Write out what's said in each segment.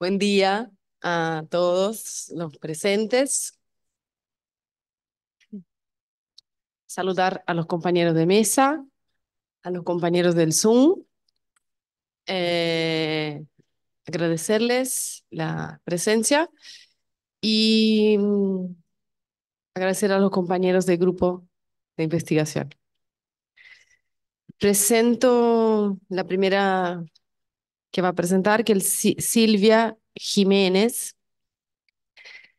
Buen día a todos los presentes. Saludar a los compañeros de mesa, a los compañeros del Zoom. Eh, agradecerles la presencia y mm, agradecer a los compañeros del grupo de investigación. Presento la primera que va a presentar, que es Silvia Jiménez.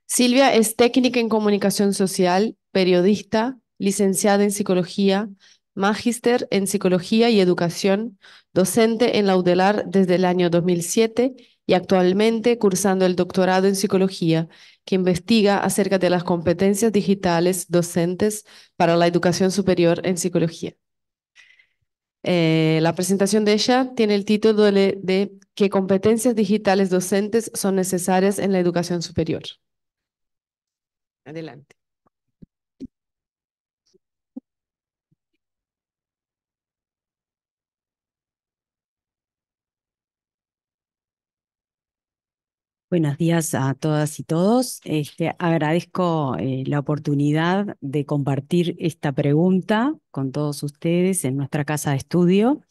Silvia es técnica en comunicación social, periodista, licenciada en psicología, magíster en psicología y educación, docente en la UDELAR desde el año 2007 y actualmente cursando el doctorado en psicología, que investiga acerca de las competencias digitales docentes para la educación superior en psicología. Eh, la presentación de ella tiene el título de, de ¿Qué competencias digitales docentes son necesarias en la educación superior? Adelante. Buenos días a todas y todos. Este, agradezco eh, la oportunidad de compartir esta pregunta con todos ustedes en nuestra casa de estudio.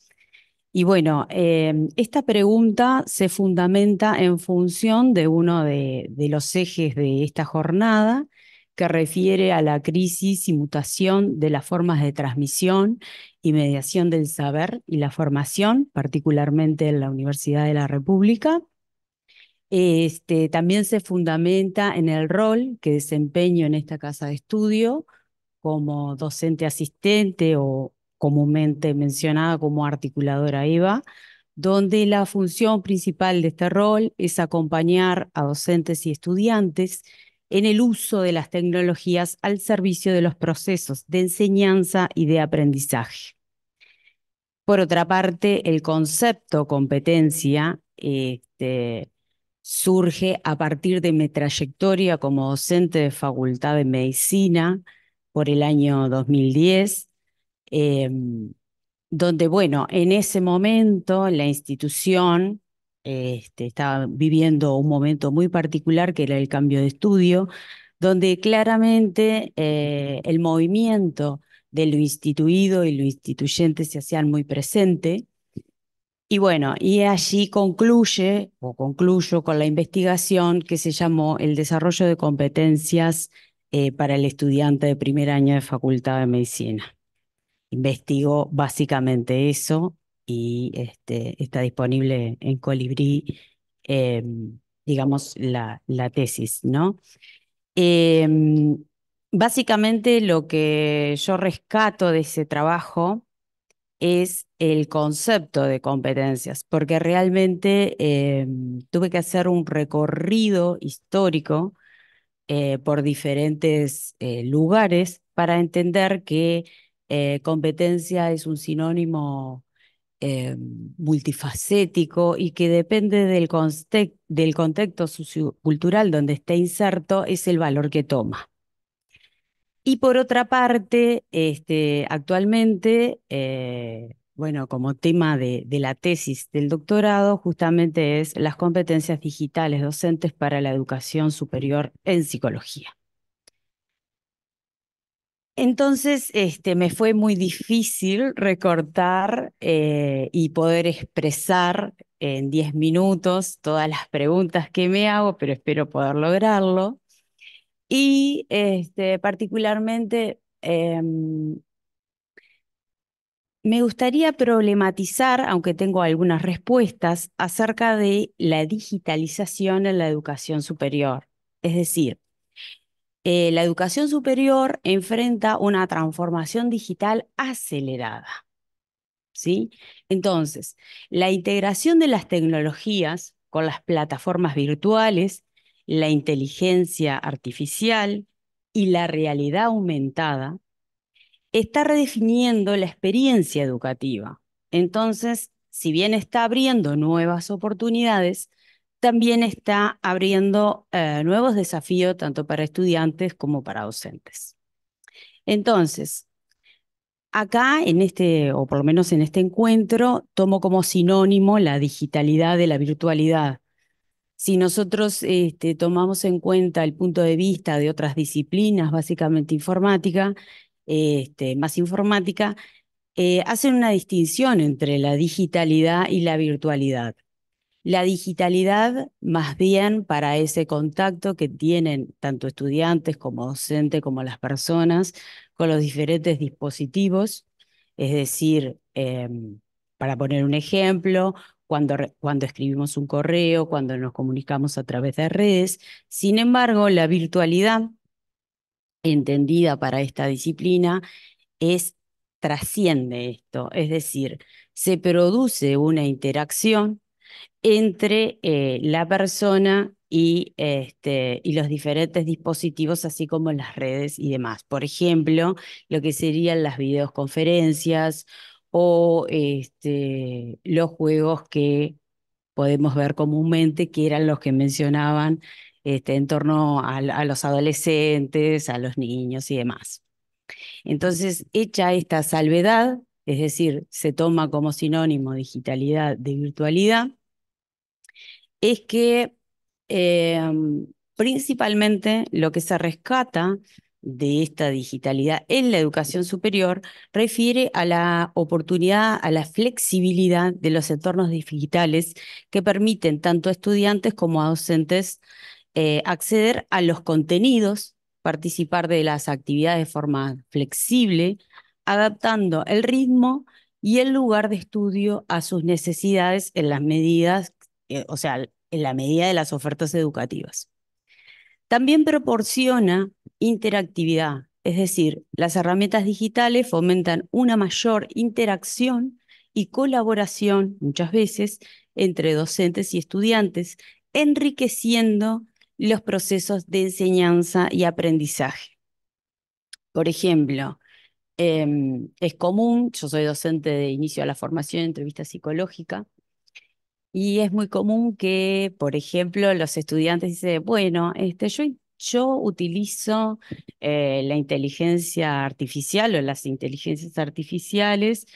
Y bueno, em, esta pregunta se fundamenta en función de uno de, de los ejes de esta jornada, que refiere a la crisis y mutación de las formas de transmisión y mediación del saber y la formación, particularmente en la Universidad de la República este, también se fundamenta en el rol que desempeño en esta casa de estudio como docente asistente o comúnmente mencionada como articuladora EVA, donde la función principal de este rol es acompañar a docentes y estudiantes en el uso de las tecnologías al servicio de los procesos de enseñanza y de aprendizaje. Por otra parte, el concepto competencia este, surge a partir de mi trayectoria como docente de Facultad de Medicina por el año 2010, em, donde, bueno, en ese momento la institución este, estaba viviendo un momento muy particular que era el cambio de estudio, donde claramente eh, el movimiento de lo instituido y lo instituyente se hacían muy presente y bueno, y allí concluye o concluyo con la investigación que se llamó el desarrollo de competencias eh, para el estudiante de primer año de Facultad de Medicina. Investigo básicamente eso y este, está disponible en Colibrí, em, digamos, la, la, tesis, ¿no? Em, básicamente lo que yo rescato de ese trabajo es el concepto de competencias, porque realmente em, tuve que hacer un recorrido histórico eh, por diferentes eh, lugares para entender que eh, competencia es un sinónimo multifacético y que depende del, del contexto sociocultural donde esté inserto, es el valor que toma. Y por otra parte, este, actualmente, eh, bueno, como tema de, la tesis del doctorado, justamente es las competencias digitales docentes para la educación superior en psicología. Entonces, este, me fue muy difícil recortar eh, y poder expresar en 10 minutos todas las preguntas que me hago, pero espero poder lograrlo. Y este, particularmente em, me gustaría problematizar, aunque tengo algunas respuestas, acerca de la digitalización en la educación superior. Es decir, eh, la educación superior enfrenta una transformación digital acelerada. ¿sí? Entonces, la integración de las tecnologías con las plataformas virtuales la inteligencia artificial y la realidad aumentada, está redefiniendo la experiencia educativa. Entonces, si bien está abriendo nuevas oportunidades, también está abriendo eh, nuevos desafíos tanto para estudiantes como para docentes. Entonces, acá en este, o por lo menos en este encuentro, tomo como sinónimo la digitalidad de la virtualidad, si nosotros este, tomamos en cuenta el punto de vista de otras disciplinas, básicamente informática, este, más informática, eh, hacen una distinción entre la digitalidad y la virtualidad. La digitalidad, más bien para ese contacto que tienen tanto estudiantes como docentes, como las personas, con los diferentes dispositivos, es decir, em, para poner un ejemplo, cuando, cuando escribimos un correo, cuando nos comunicamos a través de redes. Sin embargo, la virtualidad, entendida para esta disciplina, es trasciende esto, es decir, se produce una interacción entre eh, la persona este, y los diferentes dispositivos, así como las redes y demás. Por ejemplo, lo que serían las videoconferencias o este, los juegos que podemos ver comúnmente, que eran los que mencionaban este, en torno a, a los adolescentes, a los niños y demás. Entonces, hecha esta salvedad, es decir, se toma como sinónimo digitalidad de virtualidad, es que em, principalmente lo que se rescata de esta digitalidad en la educación superior refiere a la oportunidad, a la flexibilidad de los entornos digitales que permiten tanto a estudiantes como a docentes eh, acceder a los contenidos, participar de las actividades de forma flexible, adaptando el ritmo y el lugar de estudio a sus necesidades en las medidas eh, o sea, en la medida de las ofertas educativas. También proporciona interactividad, es decir, las herramientas digitales fomentan una mayor interacción y colaboración, muchas veces, entre docentes y estudiantes, enriqueciendo los procesos de enseñanza y aprendizaje. Por ejemplo, em, es común, yo soy docente de inicio a la formación en entrevista psicológica, y es muy común que, por ejemplo, los estudiantes dicen, bueno, este, yo, yo utilizo eh, la inteligencia artificial o las inteligencias artificiales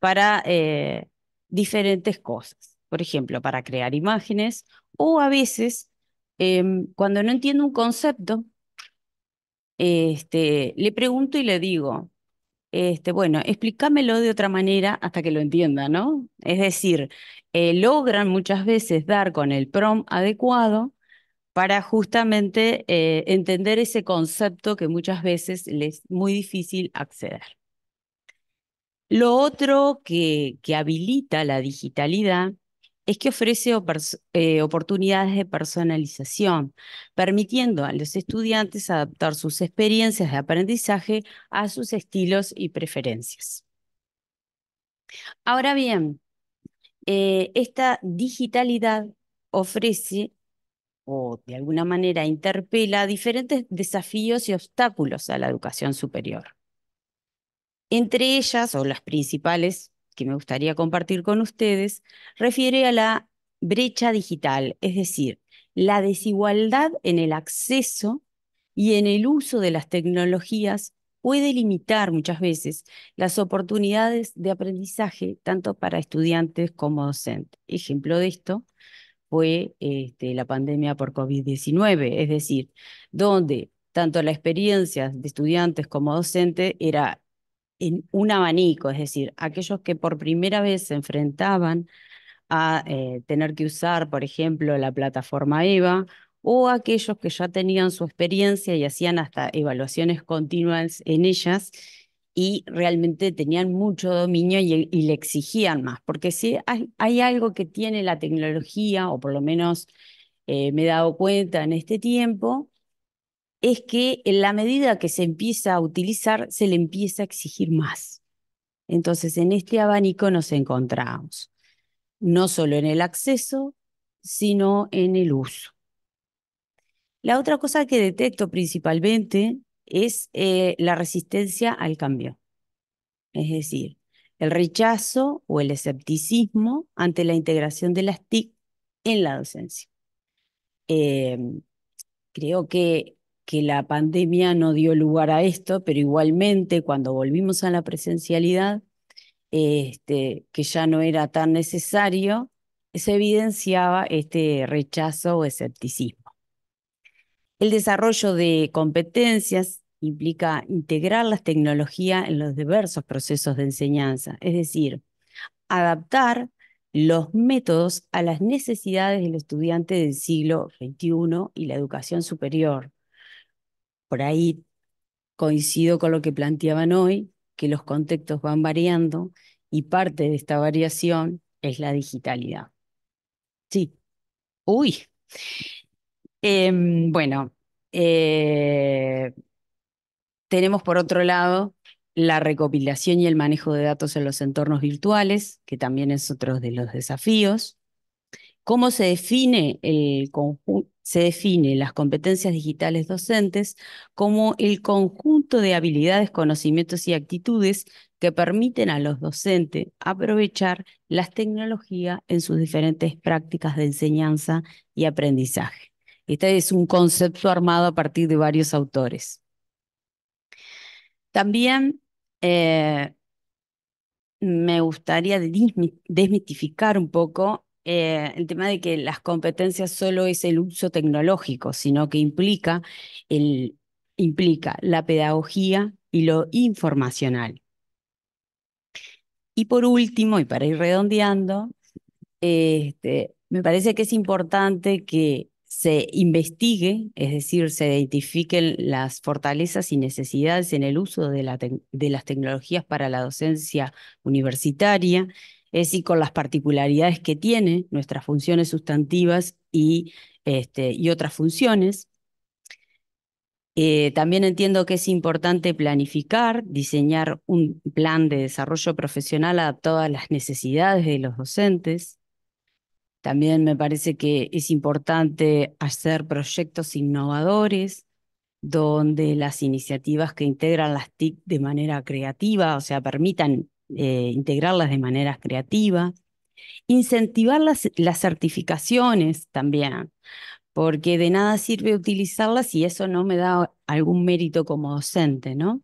para eh, diferentes cosas. Por ejemplo, para crear imágenes o a veces, em, cuando no entiendo un concepto, este, le pregunto y le digo, este, bueno, explícamelo de otra manera hasta que lo entienda, ¿no? Es decir, eh, logran muchas veces dar con el prom adecuado para justamente eh, entender ese concepto que muchas veces les es muy difícil acceder. Lo otro que, que habilita la digitalidad es que ofrece eh, oportunidades de personalización, permitiendo a los estudiantes adaptar sus experiencias de aprendizaje a sus estilos y preferencias. Ahora bien, eh, esta digitalidad ofrece o de alguna manera interpela diferentes desafíos y obstáculos a la educación superior. Entre ellas, o las principales, que me gustaría compartir con ustedes refiere a la brecha digital, es decir, la desigualdad en el acceso y en el uso de las tecnologías puede limitar muchas veces las oportunidades de aprendizaje tanto para estudiantes como docentes. Ejemplo de esto fue este, la pandemia por COVID-19, es decir, donde tanto la experiencia de estudiantes como docentes era en un abanico, es decir, aquellos que por primera vez se enfrentaban a eh, tener que usar, por ejemplo, la plataforma EVA, o aquellos que ya tenían su experiencia y hacían hasta evaluaciones continuas en ellas y realmente tenían mucho dominio y, le exigían más, porque si hay, algo que tiene la tecnología, o por lo menos eh, me he dado cuenta en este tiempo, es que en la medida que se empieza a utilizar, se le empieza a exigir más. Entonces, en este abanico nos encontramos, no solo en el acceso, sino en el uso. La otra cosa que detecto principalmente es eh, la resistencia al cambio, es decir, el rechazo o el escepticismo ante la integración de las TIC en la docencia. Em, creo que que la pandemia no dio lugar a esto, pero igualmente cuando volvimos a la presencialidad, este, que ya no era tan necesario, se evidenciaba este rechazo o escepticismo. El desarrollo de competencias implica integrar las tecnologías en los diversos procesos de enseñanza, es decir, adaptar los métodos a las necesidades del estudiante del siglo XXI y la educación superior. Por ahí coincido con lo que planteaban hoy, que los contextos van variando y parte de esta variación es la digitalidad. Sí. Uy. Em, bueno, eh, tenemos por otro lado la recopilación y el manejo de datos en los entornos virtuales, que también es otro de los desafíos. ¿Cómo se define el Se define las competencias digitales docentes como el conjunto de habilidades, conocimientos y actitudes que permiten a los docentes aprovechar las tecnologías en sus diferentes prácticas de enseñanza y aprendizaje. Este es un concepto armado a partir de varios autores. También eh, me gustaría desmitificar un poco eh, el tema de que las competencias solo es el uso tecnológico, sino que implica, el, implica la pedagogía y lo informacional. Y por último, y para ir redondeando, este, me parece que es importante que se investigue, es decir, se identifiquen las fortalezas y necesidades en el uso de, las tecnologías para la docencia universitaria, es decir, con las particularidades que tiene nuestras funciones sustantivas y, este, otras funciones. Eh, también entiendo que es importante planificar, diseñar un plan de desarrollo profesional adaptado a las necesidades de los docentes, también me parece que es importante hacer proyectos innovadores donde las iniciativas que integran las TIC de manera creativa, o sea, permitan eh, integrarlas de manera creativa. Incentivar las, las certificaciones también, porque de nada sirve utilizarlas si eso no me da algún mérito como docente, ¿no?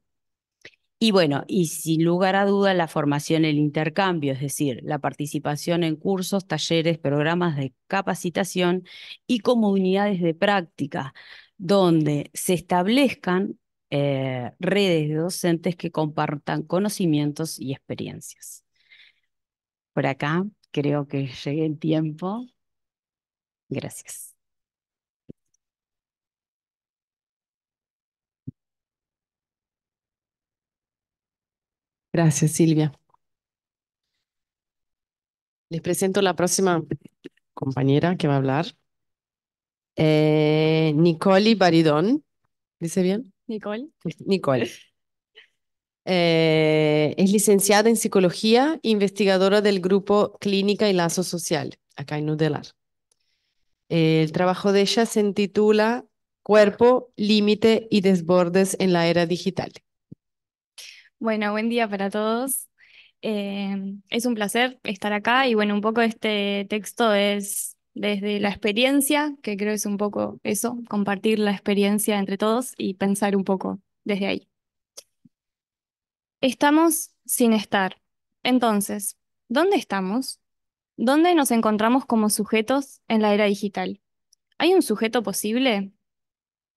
Y bueno, y sin lugar a duda la formación, el intercambio, es decir, la participación en cursos, talleres, programas de capacitación y comunidades de práctica, donde se establezcan eh, redes de docentes que compartan conocimientos y experiencias. Por acá creo que llegué en tiempo. Gracias. Gracias, Silvia. Les presento la próxima compañera que va a hablar. Eh, Nicole Baridón. ¿Dice bien? Nicole. Nicole. Eh, es licenciada en psicología, investigadora del grupo Clínica y Lazo Social, acá en Udelar. el trabajo de ella se intitula Cuerpo, Límite y Desbordes en la Era Digital. Bueno, buen día para todos. Eh, es un placer estar acá y bueno, un poco este texto es desde la experiencia, que creo es un poco eso, compartir la experiencia entre todos y pensar un poco desde ahí. Estamos sin estar. Entonces, ¿dónde estamos? ¿Dónde nos encontramos como sujetos en la era digital? ¿Hay un sujeto posible?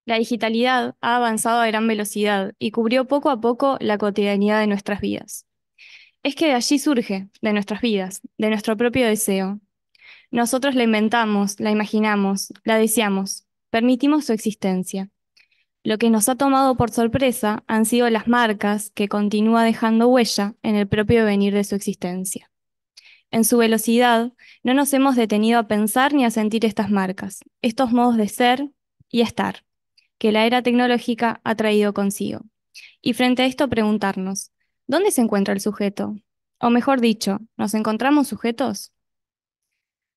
La digitalidad ha avanzado a gran velocidad y cubrió poco a poco la cotidianidad de nuestras vidas. Es que de allí surge, de nuestras vidas, de nuestro propio deseo. Nosotros la inventamos, la imaginamos, la deseamos, permitimos su existencia. Lo que nos ha tomado por sorpresa han sido las marcas que continúa dejando huella en el propio venir de su existencia. En su velocidad, no nos hemos detenido a pensar ni a sentir estas marcas, estos modos de ser y estar que la era tecnológica ha traído consigo. Y frente a esto preguntarnos, ¿dónde se encuentra el sujeto? O mejor dicho, ¿nos encontramos sujetos?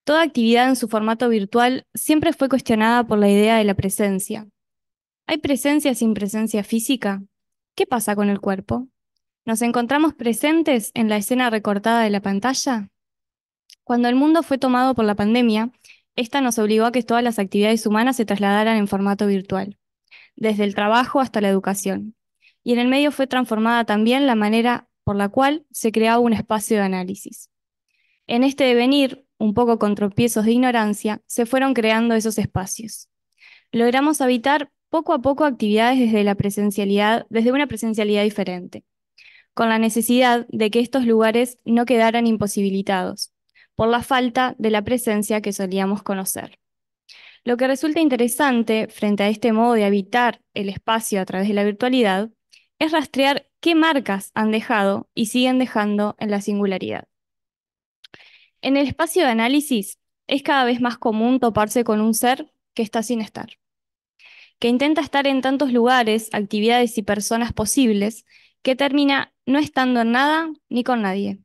Toda actividad en su formato virtual siempre fue cuestionada por la idea de la presencia. ¿Hay presencia sin presencia física? ¿Qué pasa con el cuerpo? ¿Nos encontramos presentes en la escena recortada de la pantalla? Cuando el mundo fue tomado por la pandemia, esta nos obligó a que todas las actividades humanas se trasladaran en formato virtual desde el trabajo hasta la educación. Y en el medio fue transformada también la manera por la cual se creaba un espacio de análisis. En este devenir, un poco con tropiezos de ignorancia, se fueron creando esos espacios. Logramos habitar poco a poco actividades desde la presencialidad, desde una presencialidad diferente, con la necesidad de que estos lugares no quedaran imposibilitados por la falta de la presencia que solíamos conocer. Lo que resulta interesante frente a este modo de habitar el espacio a través de la virtualidad es rastrear qué marcas han dejado y siguen dejando en la singularidad. En el espacio de análisis es cada vez más común toparse con un ser que está sin estar, que intenta estar en tantos lugares, actividades y personas posibles que termina no estando en nada ni con nadie,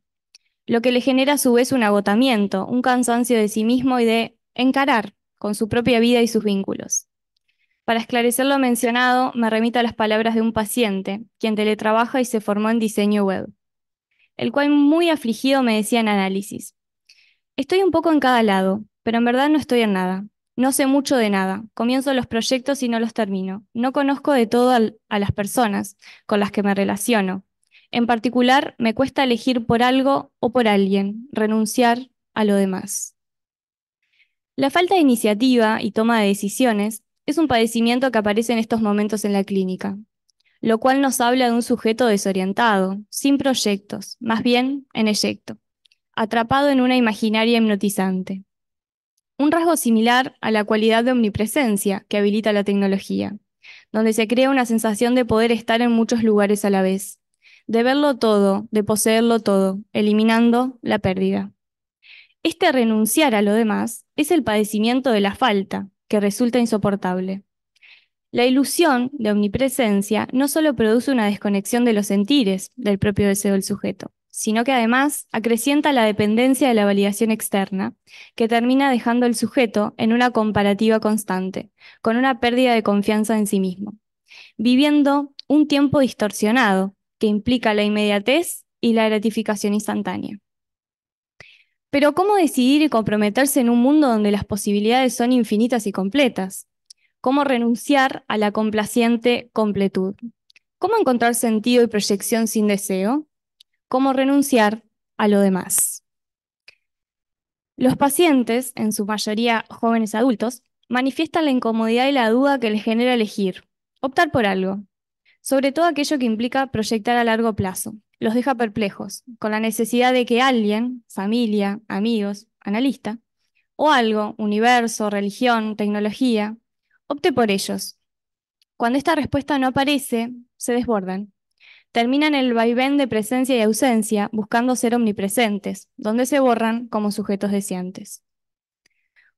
lo que le genera a su vez un agotamiento, un cansancio de sí mismo y de encarar con su propia vida y sus vínculos. Para esclarecer lo mencionado, me remito a las palabras de un paciente, quien teletrabaja y se formó en diseño web, el cual muy afligido me decía en análisis, estoy un poco en cada lado, pero en verdad no estoy en nada. No sé mucho de nada. Comienzo los proyectos y no los termino. No conozco de todo a las personas con las que me relaciono. En particular, me cuesta elegir por algo o por alguien, renunciar a lo demás. La falta de iniciativa y toma de decisiones es un padecimiento que aparece en estos momentos en la clínica, lo cual nos habla de un sujeto desorientado, sin proyectos, más bien en eyecto, atrapado en una imaginaria hipnotizante. Un rasgo similar a la cualidad de omnipresencia que habilita la tecnología, donde se crea una sensación de poder estar en muchos lugares a la vez, de verlo todo, de poseerlo todo, eliminando la pérdida. Este renunciar a lo demás es el padecimiento de la falta, que resulta insoportable. La ilusión de omnipresencia no solo produce una desconexión de los sentires del propio deseo del sujeto, sino que además acrecienta la dependencia de la validación externa, que termina dejando al sujeto en una comparativa constante, con una pérdida de confianza en sí mismo, viviendo un tiempo distorsionado que implica la inmediatez y la gratificación instantánea. Pero ¿cómo decidir y comprometerse en un mundo donde las posibilidades son infinitas y completas? ¿Cómo renunciar a la complaciente completud? ¿Cómo encontrar sentido y proyección sin deseo? ¿Cómo renunciar a lo demás? Los pacientes, en su mayoría jóvenes adultos, manifiestan la incomodidad y la duda que les genera elegir, optar por algo, sobre todo aquello que implica proyectar a largo plazo, los deja perplejos, con la necesidad de que alguien, familia, amigos, analista, o algo, universo, religión, tecnología, opte por ellos. Cuando esta respuesta no aparece, se desbordan. Terminan el vaivén de presencia y ausencia, buscando ser omnipresentes, donde se borran como sujetos deseantes.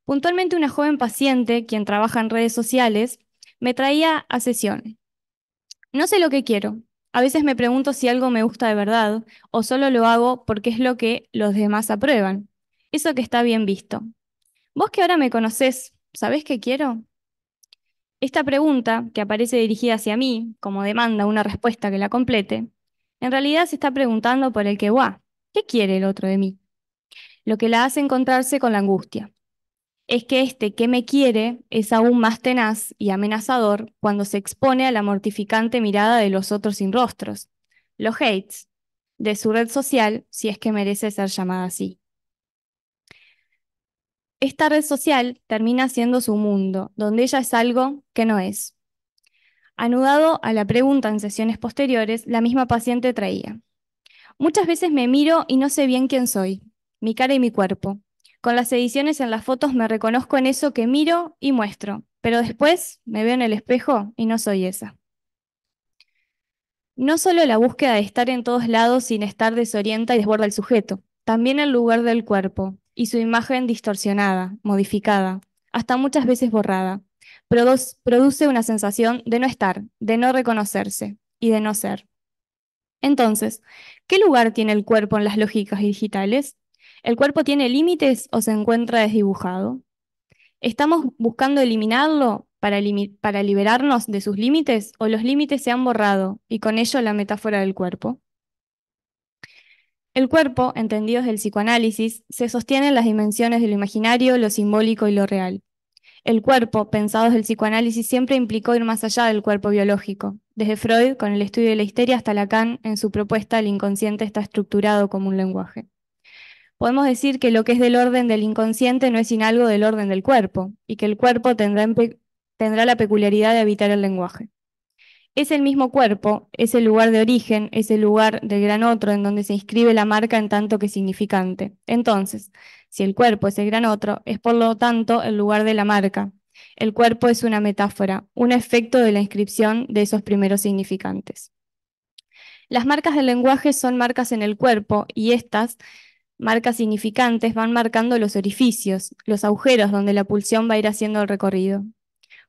Puntualmente una joven paciente, quien trabaja en redes sociales, me traía a sesión. No sé lo que quiero, a veces me pregunto si algo me gusta de verdad o solo lo hago porque es lo que los demás aprueban. Eso que está bien visto. Vos que ahora me conocés, ¿sabés qué quiero? Esta pregunta, que aparece dirigida hacia mí, como demanda una respuesta que la complete, en realidad se está preguntando por el que va. ¿Qué quiere el otro de mí? Lo que la hace encontrarse con la angustia es que este que me quiere es aún más tenaz y amenazador cuando se expone a la mortificante mirada de los otros sin rostros, los hates, de su red social, si es que merece ser llamada así. Esta red social termina siendo su mundo, donde ella es algo que no es. Anudado a la pregunta en sesiones posteriores, la misma paciente traía. Muchas veces me miro y no sé bien quién soy, mi cara y mi cuerpo. Con las ediciones en las fotos me reconozco en eso que miro y muestro, pero después me veo en el espejo y no soy esa. No solo la búsqueda de estar en todos lados sin estar desorienta y desborda el sujeto, también el lugar del cuerpo y su imagen distorsionada, modificada, hasta muchas veces borrada, produce una sensación de no estar, de no reconocerse y de no ser. Entonces, ¿qué lugar tiene el cuerpo en las lógicas digitales? ¿El cuerpo tiene límites o se encuentra desdibujado? ¿Estamos buscando eliminarlo para, liberarnos de sus límites o los límites se han borrado y con ello la metáfora del cuerpo? El cuerpo, entendido desde el psicoanálisis, se sostiene en las dimensiones de lo imaginario, lo simbólico y lo real. El cuerpo, pensado desde el psicoanálisis, siempre implicó ir más allá del cuerpo biológico. Desde Freud, con el estudio de la histeria, hasta Lacan, en su propuesta, el inconsciente está estructurado como un lenguaje. Podemos decir que lo que es del orden del inconsciente no es sin algo del orden del cuerpo, y que el cuerpo tendrá, tendrá la peculiaridad de habitar el lenguaje. Es el mismo cuerpo, es el lugar de origen, es el lugar del gran otro en donde se inscribe la marca en tanto que significante. Entonces, si el cuerpo es el gran otro, es por lo tanto el lugar de la marca. El cuerpo es una metáfora, un efecto de la inscripción de esos primeros significantes. Las marcas del lenguaje son marcas en el cuerpo y estas marcas significantes van marcando los orificios, los agujeros donde la pulsión va a ir haciendo el recorrido.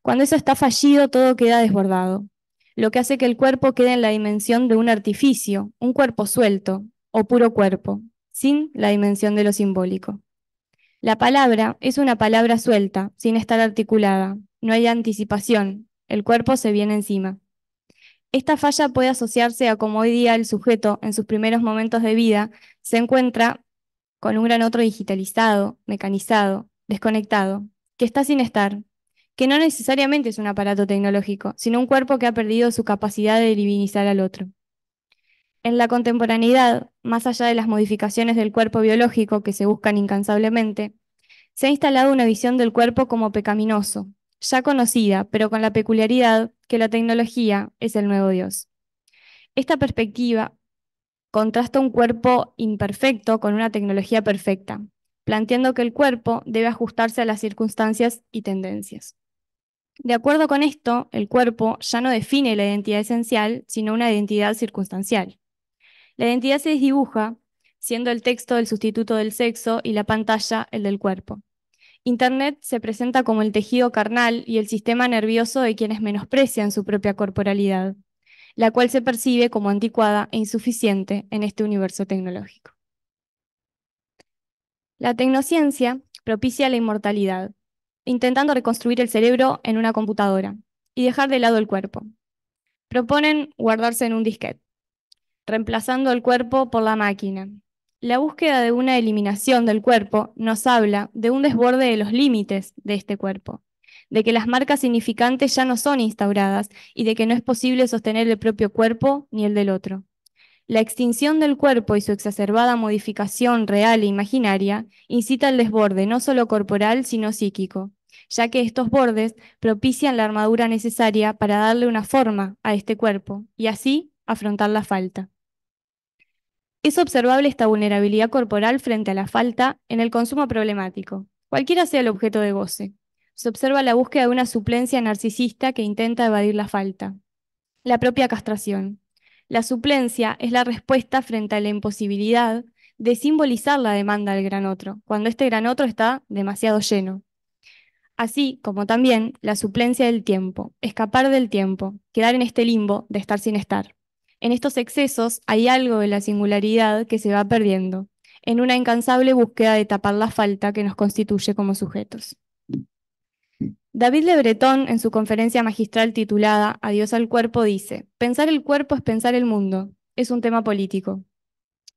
Cuando eso está fallido, todo queda desbordado lo que hace que el cuerpo quede en la dimensión de un artificio, un cuerpo suelto o puro cuerpo, sin la dimensión de lo simbólico. La palabra es una palabra suelta, sin estar articulada, no hay anticipación, el cuerpo se viene encima. Esta falla puede asociarse a cómo hoy día el sujeto, en sus primeros momentos de vida, se encuentra con un gran otro digitalizado, mecanizado, desconectado, que está sin estar, que no necesariamente es un aparato tecnológico, sino un cuerpo que ha perdido su capacidad de divinizar al otro. En la contemporaneidad, más allá de las modificaciones del cuerpo biológico que se buscan incansablemente, se ha instalado una visión del cuerpo como pecaminoso, ya conocida, pero con la peculiaridad que la tecnología es el nuevo Dios. Esta perspectiva contrasta un cuerpo imperfecto con una tecnología perfecta, planteando que el cuerpo debe ajustarse a las circunstancias y tendencias. De acuerdo con esto, el cuerpo ya no define la identidad esencial, sino una identidad circunstancial. La identidad se desdibuja, siendo el texto el sustituto del sexo y la pantalla el del cuerpo. Internet se presenta como el tejido carnal y el sistema nervioso de quienes menosprecian su propia corporalidad, la cual se percibe como anticuada e insuficiente en este universo tecnológico. La tecnociencia propicia la inmortalidad, intentando reconstruir el cerebro en una computadora y dejar de lado el cuerpo. Proponen guardarse en un disquete, reemplazando el cuerpo por la máquina. La búsqueda de una eliminación del cuerpo nos habla de un desborde de los límites de este cuerpo, de que las marcas significantes ya no son instauradas y de que no es posible sostener el propio cuerpo ni el del otro. La extinción del cuerpo y su exacerbada modificación real e imaginaria incita al desborde no solo corporal, sino psíquico, ya que estos bordes propician la armadura necesaria para darle una forma a este cuerpo y así afrontar la falta. Es observable esta vulnerabilidad corporal frente a la falta en el consumo problemático, cualquiera sea el objeto de goce. Se observa la búsqueda de una suplencia narcisista que intenta evadir la falta. La propia castración, la suplencia es la respuesta frente a la imposibilidad de simbolizar la demanda del gran otro, cuando este gran otro está demasiado lleno. Así como también la suplencia del tiempo, escapar del tiempo, quedar en este limbo de estar sin estar. En estos excesos hay algo de la singularidad que se va perdiendo, en una incansable búsqueda de tapar la falta que nos constituye como sujetos. David Le Breton, en su conferencia magistral titulada Adiós al cuerpo, dice, pensar el cuerpo es pensar el mundo, es un tema político.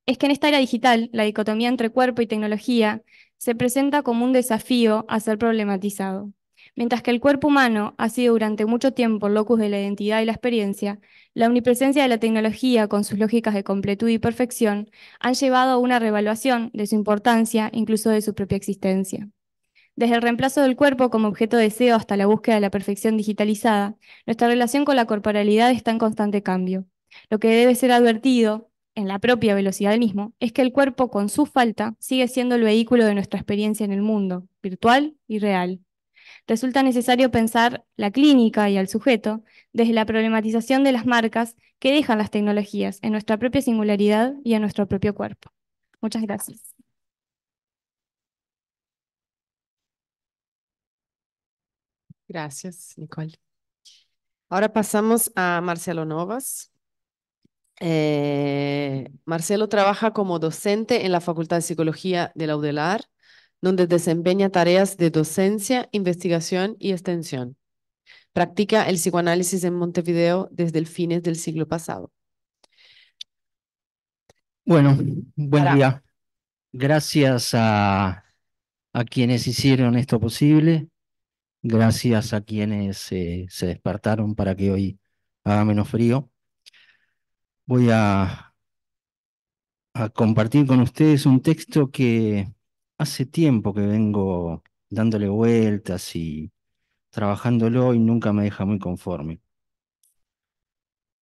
Es que en esta era digital, la dicotomía entre cuerpo y tecnología se presenta como un desafío a ser problematizado. Mientras que el cuerpo humano ha sido durante mucho tiempo locus de la identidad y la experiencia, la omnipresencia de la tecnología con sus lógicas de completud y perfección han llevado a una revaluación de su importancia, incluso de su propia existencia. Desde el reemplazo del cuerpo como objeto de deseo hasta la búsqueda de la perfección digitalizada, nuestra relación con la corporalidad está en constante cambio. Lo que debe ser advertido, en la propia velocidad del mismo, es que el cuerpo con su falta sigue siendo el vehículo de nuestra experiencia en el mundo, virtual y real. Resulta necesario pensar la clínica y al sujeto desde la problematización de las marcas que dejan las tecnologías en nuestra propia singularidad y en nuestro propio cuerpo. Muchas gracias. Gracias, Nicole. Ahora pasamos a Marcelo Novas. Eh, Marcelo trabaja como docente en la Facultad de Psicología de la UDELAR, donde desempeña tareas de docencia, investigación y extensión. Practica el psicoanálisis en Montevideo desde el fines del siglo pasado. Bueno, buen día. Gracias a, a quienes hicieron esto posible gracias a quienes eh, se despertaron para que hoy haga menos frío. Voy a a compartir con ustedes un texto que hace tiempo que vengo dándole vueltas y trabajándolo y nunca me deja muy conforme.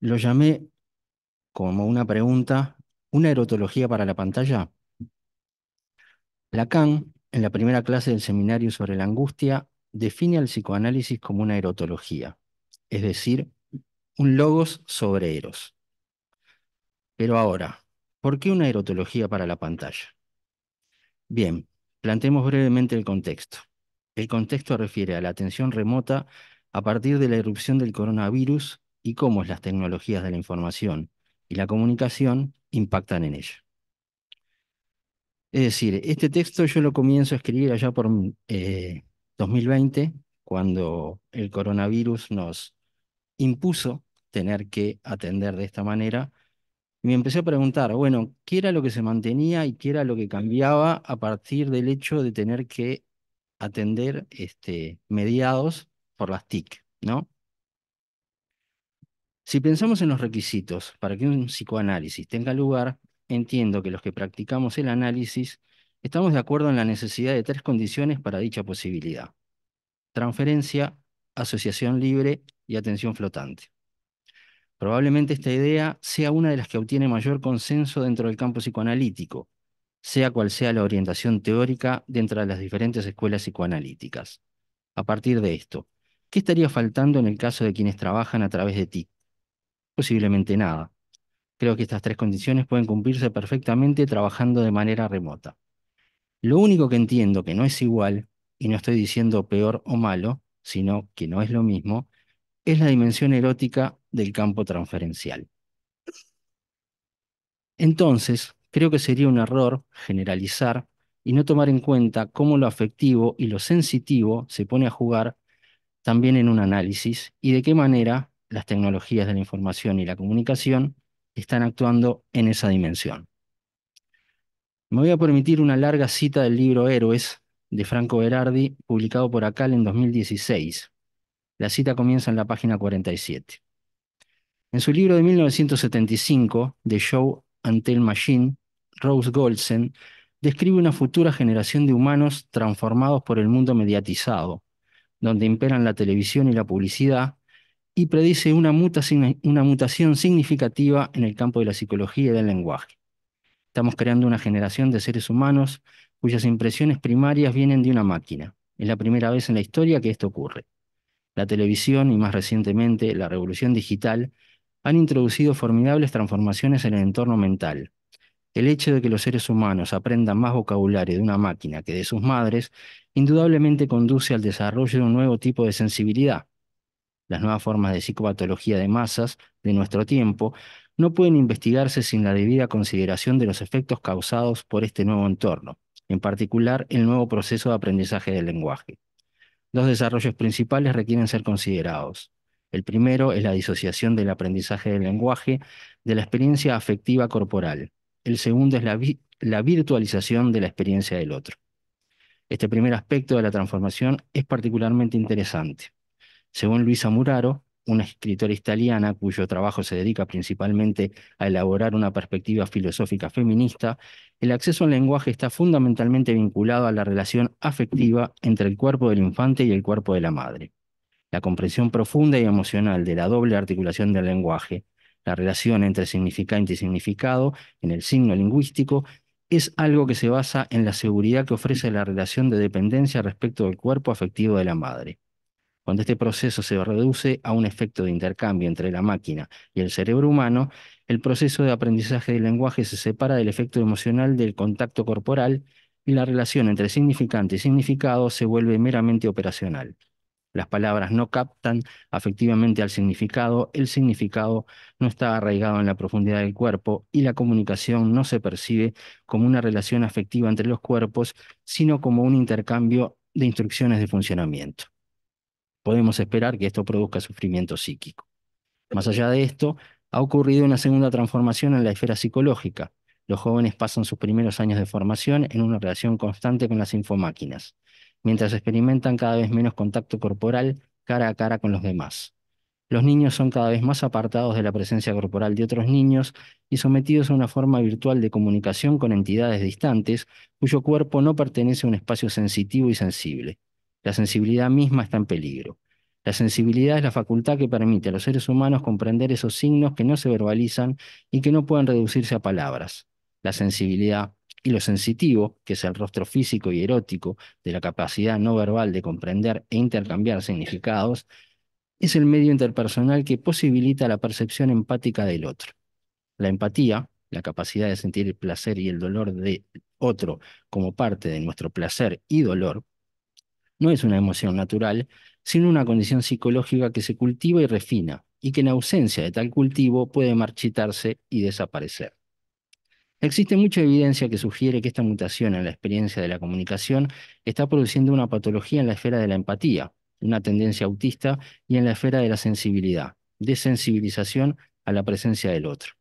Lo llamé como una pregunta, ¿una erotología para la pantalla? Lacan, en la primera clase del seminario sobre la angustia, define al psicoanálisis como una erotología, es decir, un logos sobre eros. Pero ahora, ¿por qué una erotología para la pantalla? Bien, planteemos brevemente el contexto. El contexto refiere a la atención remota a partir de la irrupción del coronavirus y cómo las tecnologías de la información y la comunicación impactan en ella. Es decir, este texto yo lo comienzo a escribir allá por 2020, eh, cuando el coronavirus nos impuso tener que atender de esta manera. Me empecé a preguntar, bueno, ¿qué era lo que se mantenía y qué era lo que cambiaba a partir del hecho de tener que atender este, mediados por las TIC, ¿no? Si pensamos en los requisitos para que un psicoanálisis tenga lugar, entiendo que los que practicamos el análisis estamos de acuerdo en la necesidad de tres condiciones para dicha posibilidad. Transferencia, asociación libre y atención flotante. Probablemente esta idea sea una de las que obtiene mayor consenso dentro del campo psicoanalítico, sea cual sea la orientación teórica dentro de las diferentes escuelas psicoanalíticas. A partir de esto, ¿qué estaría faltando en el caso de quienes trabajan a través de TIC? Posiblemente nada. Creo que estas tres condiciones pueden cumplirse perfectamente trabajando de manera remota. Lo único que entiendo que no es igual, y no estoy diciendo peor o malo, sino que no es lo mismo, es la dimensión erótica del campo transferencial. Entonces, creo que sería un error generalizar y no tomar en cuenta cómo lo afectivo y lo sensitivo se pone a jugar también en un análisis y de qué manera las tecnologías de la información y la comunicación están actuando en esa dimensión. Me voy a permitir una larga cita del libro Héroes de Franco Berardi, publicado por Acal en 2016. La cita comienza en la página 47. En su libro de 1975, The Show and Tell Machine, Rose Goldsen describe una futura generación de humanos transformados por el mundo mediatizado, donde imperan la televisión y la publicidad, y predice una, una mutación significativa en el campo de la psicología y del lenguaje. Estamos creando una generación de seres humanos cuyas impresiones primarias vienen de una máquina. Es la primera vez en la historia que esto ocurre. La televisión y más recientemente la revolución digital han introducido formidables transformaciones en el entorno mental. El hecho de que los seres humanos aprendan más vocabulario de una máquina que de sus madres indudablemente conduce al desarrollo de un nuevo tipo de sensibilidad. Las nuevas formas de psicopatología de masas de nuestro tiempo no pueden investigarse sin la debida consideración de los efectos causados por este nuevo entorno, en particular el nuevo proceso de aprendizaje del lenguaje. Dos desarrollos principales requieren ser considerados. El primero es la disociación del aprendizaje del lenguaje de la experiencia afectiva corporal. El segundo es la, la virtualización de la experiencia del otro. Este primer aspecto de la transformación es particularmente interesante. Según Luisa Muraro, una escritora italiana cuyo trabajo se dedica principalmente a elaborar una perspectiva filosófica feminista, el acceso al lenguaje está fundamentalmente vinculado a la relación afectiva entre el cuerpo del infante y el cuerpo de la madre. La comprensión profunda y emocional de la doble articulación del lenguaje, la relación entre significante y significado en el signo lingüístico, es algo que se basa en la seguridad que ofrece la relación de dependencia respecto del cuerpo afectivo de la madre. Cuando este proceso se reduce a un efecto de intercambio entre la máquina y el cerebro humano, el proceso de aprendizaje del lenguaje se separa del efecto emocional del contacto corporal y la relación entre significante y significado se vuelve meramente operacional. Las palabras no captan afectivamente al significado, el significado no está arraigado en la profundidad del cuerpo y la comunicación no se percibe como una relación afectiva entre los cuerpos, sino como un intercambio de instrucciones de funcionamiento podemos esperar que esto produzca sufrimiento psíquico. Más allá de esto, ha ocurrido una segunda transformación en la esfera psicológica. Los jóvenes pasan sus primeros años de formación en una relación constante con las infomáquinas, mientras experimentan cada vez menos contacto corporal cara a cara con los demás. Los niños son cada vez más apartados de la presencia corporal de otros niños y sometidos a una forma virtual de comunicación con entidades distantes cuyo cuerpo no pertenece a un espacio sensitivo y sensible. La sensibilidad misma está en peligro. La sensibilidad es la facultad que permite a los seres humanos comprender esos signos que no se verbalizan y que no pueden reducirse a palabras. La sensibilidad y lo sensitivo, que es el rostro físico y erótico de la capacidad no verbal de comprender e intercambiar significados, es el medio interpersonal que posibilita la percepción empática del otro. La empatía, la capacidad de sentir el placer y el dolor de otro como parte de nuestro placer y dolor, no es una emoción natural, sino una condición psicológica que se cultiva y refina, y que en ausencia de tal cultivo puede marchitarse y desaparecer. Existe mucha evidencia que sugiere que esta mutación en la experiencia de la comunicación está produciendo una patología en la esfera de la empatía, una tendencia autista y en la esfera de la sensibilidad, desensibilización a la presencia del otro.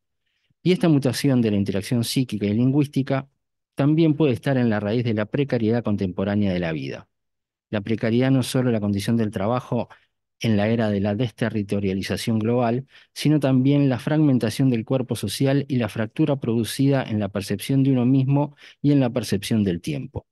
Y esta mutación de la interacción psíquica y lingüística también puede estar en la raíz de la precariedad contemporánea de la vida. La precariedad no solo la condición del trabajo en la era de la desterritorialización global, sino también la fragmentación del cuerpo social y la fractura producida en la percepción de uno mismo y en la percepción del tiempo.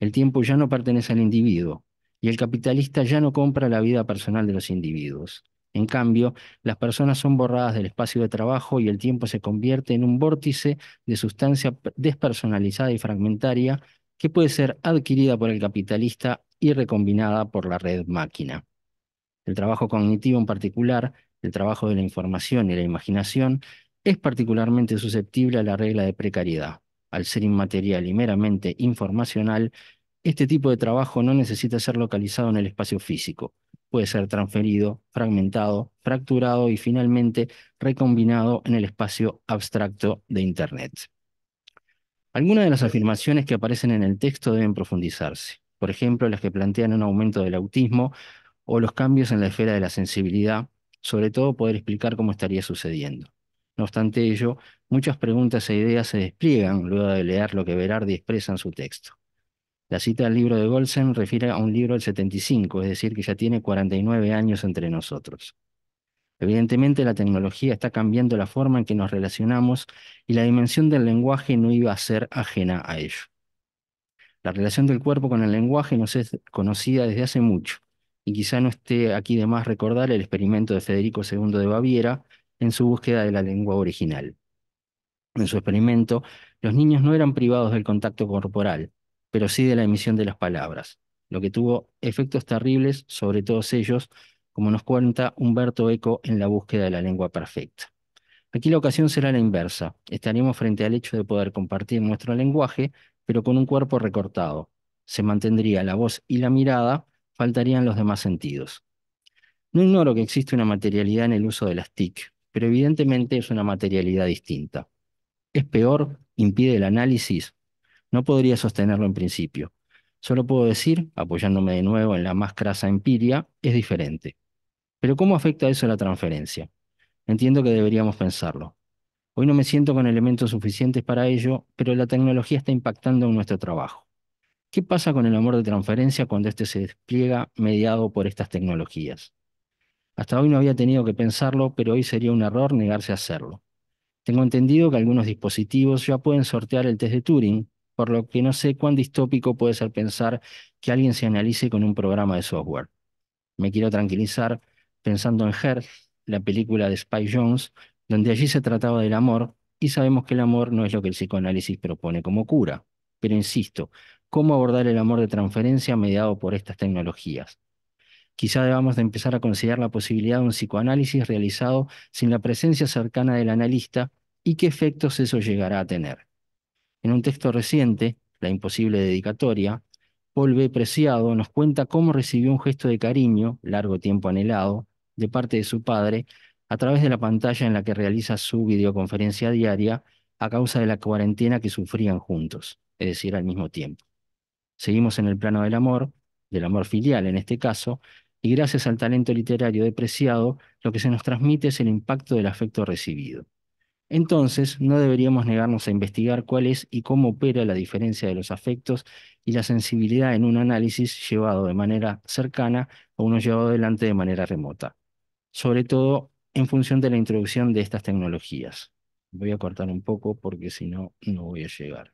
El tiempo ya no pertenece al individuo y el capitalista ya no compra la vida personal de los individuos. En cambio, las personas son borradas del espacio de trabajo y el tiempo se convierte en un vórtice de sustancia despersonalizada y fragmentaria que puede ser adquirida por el capitalista y recombinada por la red máquina. El trabajo cognitivo en particular, el trabajo de la información y la imaginación, es particularmente susceptible a la regla de precariedad. Al ser inmaterial y meramente informacional, este tipo de trabajo no necesita ser localizado en el espacio físico. Puede ser transferido, fragmentado, fracturado y finalmente recombinado en el espacio abstracto de Internet. Algunas de las afirmaciones que aparecen en el texto deben profundizarse. Por ejemplo, las que plantean un aumento del autismo o los cambios en la esfera de la sensibilidad, sobre todo poder explicar cómo estaría sucediendo. No obstante ello, muchas preguntas e ideas se despliegan luego de leer lo que Berardi expresa en su texto. La cita del libro de Golsen refiere a un libro del 75, es decir, que ya tiene 49 años entre nosotros. Evidentemente la tecnología está cambiando la forma en que nos relacionamos y la dimensión del lenguaje no iba a ser ajena a ello. La relación del cuerpo con el lenguaje nos es conocida desde hace mucho y quizá no esté aquí de más recordar el experimento de Federico II de Baviera en su búsqueda de la lengua original. En su experimento, los niños no eran privados del contacto corporal, pero sí de la emisión de las palabras, lo que tuvo efectos terribles sobre todos ellos, como nos cuenta Humberto Eco en la búsqueda de la lengua perfecta. Aquí la ocasión será la inversa. Estaremos frente al hecho de poder compartir nuestro lenguaje, pero con un cuerpo recortado. Se mantendría la voz y la mirada, faltarían los demás sentidos. No ignoro que existe una materialidad en el uso de las TIC, pero evidentemente es una materialidad distinta. ¿Es peor? ¿Impide el análisis? No podría sostenerlo en principio. Solo puedo decir, apoyándome de nuevo en la más crasa empiria, es diferente. Pero ¿cómo afecta eso a la transferencia? Entiendo que deberíamos pensarlo. Hoy no me siento con elementos suficientes para ello, pero la tecnología está impactando en nuestro trabajo. ¿Qué pasa con el amor de transferencia cuando éste se despliega mediado por estas tecnologías? Hasta hoy no había tenido que pensarlo, pero hoy sería un error negarse a hacerlo. Tengo entendido que algunos dispositivos ya pueden sortear el test de Turing, por lo que no sé cuán distópico puede ser pensar que alguien se analice con un programa de software. Me quiero tranquilizar pensando en Her, la película de Spy Jones, donde allí se trataba del amor, y sabemos que el amor no es lo que el psicoanálisis propone como cura. Pero insisto, cómo abordar el amor de transferencia mediado por estas tecnologías. Quizá debamos de empezar a considerar la posibilidad de un psicoanálisis realizado sin la presencia cercana del analista y qué efectos eso llegará a tener. En un texto reciente, La imposible dedicatoria, Paul B. Preciado nos cuenta cómo recibió un gesto de cariño, largo tiempo anhelado, de parte de su padre, a través de la pantalla en la que realiza su videoconferencia diaria a causa de la cuarentena que sufrían juntos, es decir, al mismo tiempo. Seguimos en el plano del amor, del amor filial en este caso, y gracias al talento literario depreciado, lo que se nos transmite es el impacto del afecto recibido. Entonces, no deberíamos negarnos a investigar cuál es y cómo opera la diferencia de los afectos y la sensibilidad en un análisis llevado de manera cercana o uno llevado adelante de manera remota. sobre todo en función de la introducción de estas tecnologías. Voy a cortar un poco porque si no, no voy a llegar.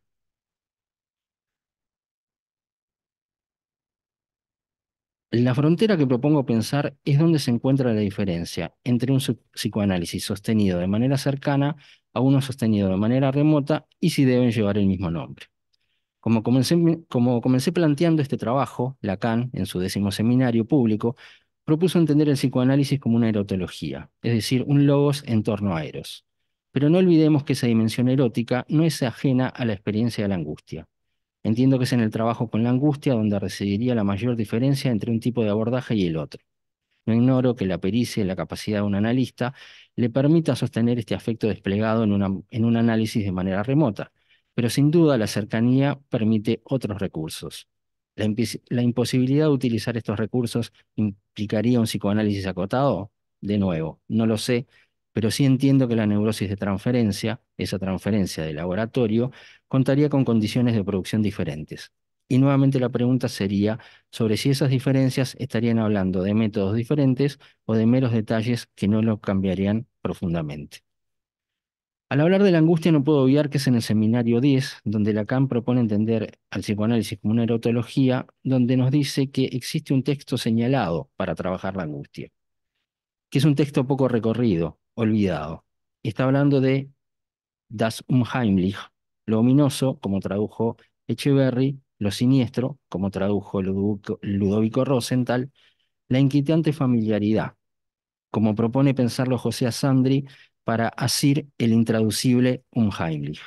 La frontera que propongo pensar es donde se encuentra la diferencia entre un psicoanálisis sostenido de manera cercana a uno sostenido de manera remota y si deben llevar el mismo nombre. Como comencé, como comencé planteando este trabajo, Lacan, en su décimo seminario público, propuso entender el psicoanálisis como una erotología, es decir, un logos en torno a Eros. Pero no olvidemos que esa dimensión erótica no es ajena a la experiencia de la angustia. Entiendo que es en el trabajo con la angustia donde residiría la mayor diferencia entre un tipo de abordaje y el otro. No ignoro que la pericia y la capacidad de un analista le permita sostener este afecto desplegado en, en un análisis de manera remota, pero sin duda la cercanía permite otros recursos. La, la, imposibilidad de utilizar estos recursos implicaría un psicoanálisis acotado? De nuevo, no lo sé, pero sí entiendo que la neurosis de transferencia, esa transferencia de laboratorio, contaría con condiciones de producción diferentes. Y nuevamente la pregunta sería sobre si esas diferencias estarían hablando de métodos diferentes o de meros detalles que no lo cambiarían profundamente. Al hablar de la angustia no puedo obviar que es en el seminario 10, donde Lacan propone entender al psicoanálisis como una erotología, donde nos dice que existe un texto señalado para trabajar la angustia, que es un texto poco recorrido, olvidado. Está hablando de Das Unheimlich, lo ominoso, como tradujo Echeverry, lo siniestro, como tradujo Ludovico, Rosenthal, la inquietante familiaridad, como propone pensarlo José Asandri para asir el intraducible Unheimlich.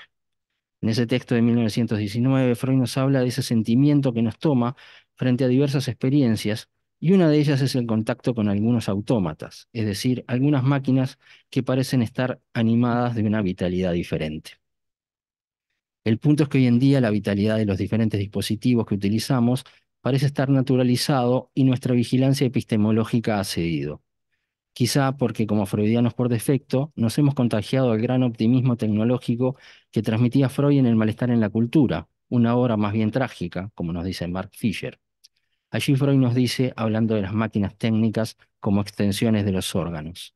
En ese texto de 1919, Freud nos habla de ese sentimiento que nos toma frente a diversas experiencias y una de ellas es el contacto con algunos autómatas, es decir, algunas máquinas que parecen estar animadas de una vitalidad diferente. El punto es que hoy en día la vitalidad de los diferentes dispositivos que utilizamos parece estar naturalizado y nuestra vigilancia epistemológica ha cedido. Quizá porque como freudianos por defecto nos hemos contagiado al gran optimismo tecnológico que transmitía Freud en El malestar en la cultura, una obra más bien trágica, como nos dice Mark Fisher. Allí Freud nos dice, hablando de las máquinas técnicas como extensiones de los órganos.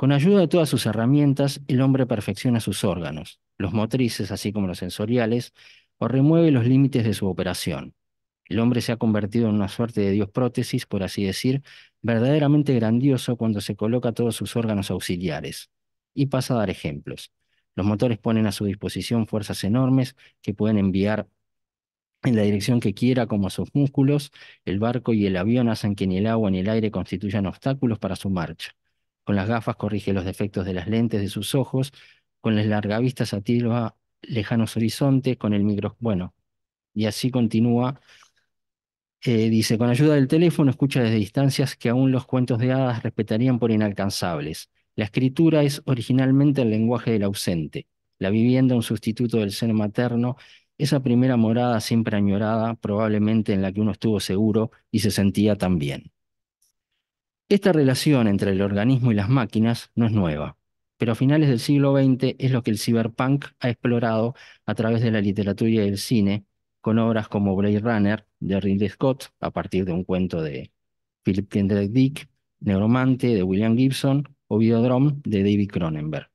Con ayuda de todas sus herramientas, el hombre perfecciona sus órganos, los motrices así como los sensoriales, o remueve los límites de su operación. El hombre se ha convertido en una suerte de dios prótesis, por así decir, verdaderamente grandioso cuando se coloca todos sus órganos auxiliares. Y pasa a dar ejemplos. Los motores ponen a su disposición fuerzas enormes que pueden enviar en la dirección que quiera como sus músculos, el barco y el avión hacen que ni el agua ni el aire constituyan obstáculos para su marcha. Con las gafas corrige los defectos de las lentes de sus ojos, con las largavistas atilva lejanos horizontes, con el micro... Bueno, y así continúa. Eh, dice, con ayuda del teléfono escucha desde distancias que aún los cuentos de hadas respetarían por inalcanzables. La escritura es originalmente el lenguaje del ausente, la vivienda un sustituto del seno materno esa primera morada siempre añorada, probablemente en la que uno estuvo seguro y se sentía tan bien. Esta relación entre el organismo y las máquinas no es nueva, pero a finales del siglo XX es lo que el cyberpunk ha explorado a través de la literatura y el cine, con obras como Blade Runner de Ridley Scott, a partir de un cuento de Philip K. Dick, Neuromante de William Gibson o Videodrome de David Cronenberg.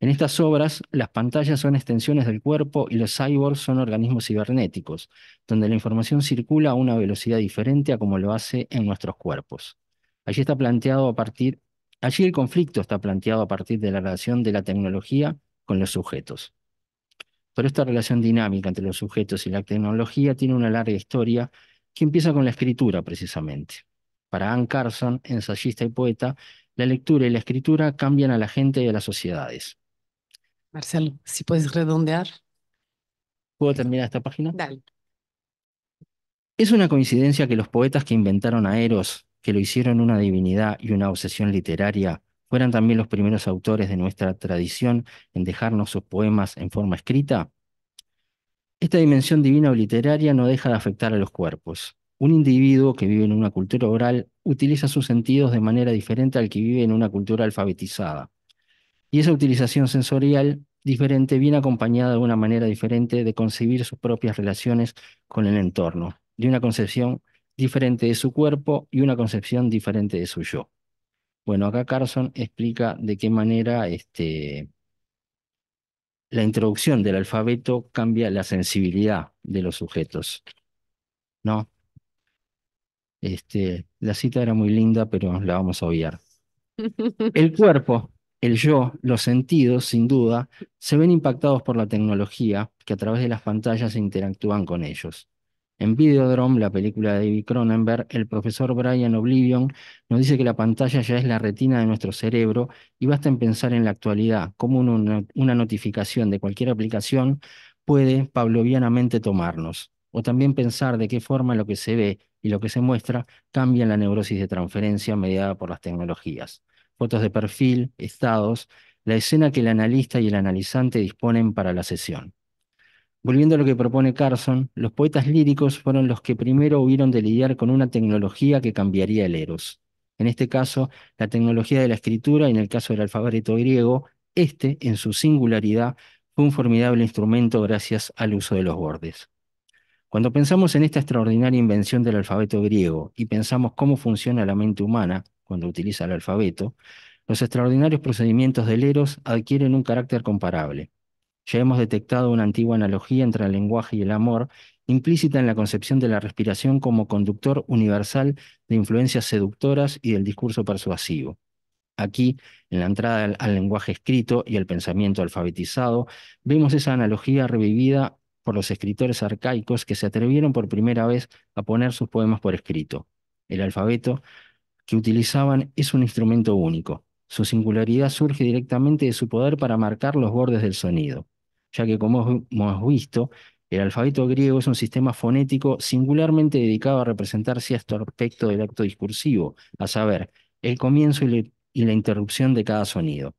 En estas obras, las pantallas son extensiones del cuerpo y los cyborgs son organismos cibernéticos, donde la información circula a una velocidad diferente a como lo hace en nuestros cuerpos. Allí está planteado a partir, allí el conflicto está planteado a partir de la relación de la tecnología con los sujetos. Pero esta relación dinámica entre los sujetos y la tecnología tiene una larga historia que empieza con la escritura precisamente. Para Anne Carson, ensayista y poeta, la lectura y la escritura cambian a la gente y a las sociedades. Marcelo, si puedes redondear. ¿Puedo terminar esta página? Dale. Es una coincidencia que los poetas que inventaron a Eros, que lo hicieron una divinidad y una obsesión literaria, fueran también los primeros autores de nuestra tradición en dejarnos sus poemas en forma escrita? Esta dimensión divina o literaria no deja de afectar a los cuerpos. Un individuo que vive en una cultura oral utiliza sus sentidos de manera diferente al que vive en una cultura alfabetizada. Y esa utilización sensorial diferente viene acompañada de una manera diferente de concebir sus propias relaciones con el entorno, de una concepción diferente de su cuerpo y una concepción diferente de su yo. Bueno, acá Carson explica de qué manera este, la introducción del alfabeto cambia la sensibilidad de los sujetos. ¿No? Este, la cita era muy linda, pero la vamos a obviar. El cuerpo, el yo, los sentidos, sin duda, se ven impactados por la tecnología que a través de las pantallas interactúan con ellos. En Videodrome, la película de David Cronenberg, el profesor Brian Oblivion nos dice que la pantalla ya es la retina de nuestro cerebro y basta en pensar en la actualidad cómo una, notificación de cualquier aplicación puede pavlovianamente tomarnos. O también pensar de qué forma lo que se ve y lo que se muestra cambia en la neurosis de transferencia mediada por las tecnologías. Fotos de perfil, estados, la escena que el analista y el analizante disponen para la sesión. Volviendo a lo que propone Carson, los poetas líricos fueron los que primero hubieron de lidiar con una tecnología que cambiaría el eros. En este caso, la tecnología de la escritura y en el caso del alfabeto griego, este, en su singularidad, fue un formidable instrumento gracias al uso de los bordes. Cuando pensamos en esta extraordinaria invención del alfabeto griego y pensamos cómo funciona la mente humana cuando utiliza el alfabeto, los extraordinarios procedimientos del eros adquieren un carácter comparable. Ya hemos detectado una antigua analogía entre el lenguaje y el amor, implícita en la concepción de la respiración como conductor universal de influencias seductoras y del discurso persuasivo. Aquí, en la entrada al, al lenguaje escrito y el pensamiento alfabetizado, vemos esa analogía revivida por los escritores arcaicos que se atrevieron por primera vez a poner sus poemas por escrito. El alfabeto que utilizaban es un instrumento único. Su singularidad surge directamente de su poder para marcar los bordes del sonido ya que como hemos visto, el alfabeto griego es un sistema fonético singularmente dedicado a representar cierto aspecto del acto discursivo, a saber, el comienzo y, la interrupción de cada sonido.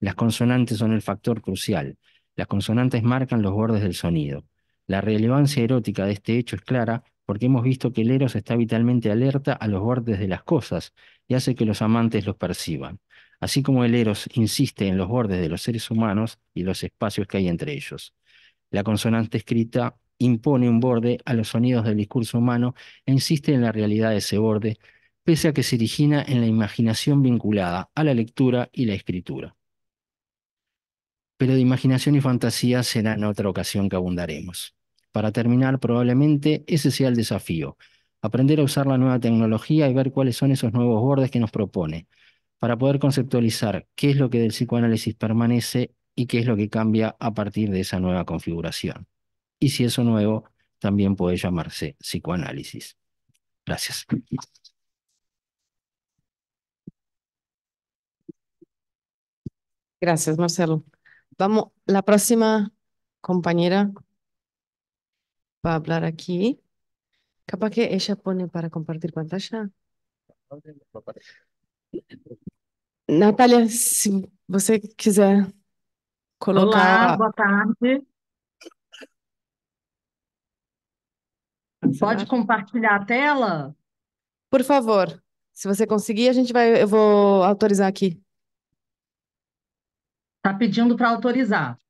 Las consonantes son el factor crucial. Las consonantes marcan los bordes del sonido. La relevancia erótica de este hecho es clara porque hemos visto que el eros está vitalmente alerta a los bordes de las cosas y hace que los amantes los perciban así como el eros insiste en los bordes de los seres humanos y los espacios que hay entre ellos. La consonante escrita impone un borde a los sonidos del discurso humano e insiste en la realidad de ese borde, pese a que se origina en la imaginación vinculada a la lectura y la escritura. Pero de imaginación y fantasía será en otra ocasión que abundaremos. Para terminar, probablemente ese sea el desafío, aprender a usar la nueva tecnología y ver cuáles son esos nuevos bordes que nos propone, para poder conceptualizar qué es lo que del psicoanálisis permanece y qué es lo que cambia a partir de esa nueva configuración. Y si eso nuevo también puede llamarse psicoanálisis. Gracias. Gracias, Marcelo. Vamos, la próxima compañera va a hablar aquí. Capaz que ella pone para compartir pantalla. Natália, se você quiser Olá, colocar. boa tarde. Pode compartilhar a tela? Por favor, se você conseguir, a gente vai, eu vou autorizar aqui. Está pedindo para autorizar.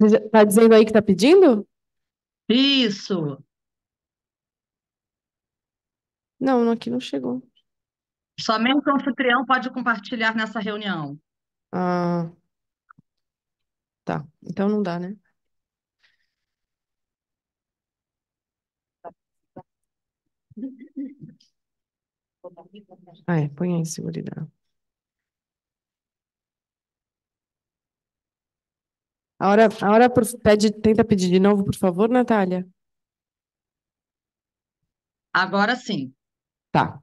Está dizendo aí que está pedindo? Isso. Não, aqui não chegou. Somente o anfitrião pode compartilhar nessa reunião. Ah, tá. Então não dá, né? Ah, é, põe aí, seguridade. Agora, agora por- pede, tenta pedir de novo, por favor, Natália. Agora sim. Tá.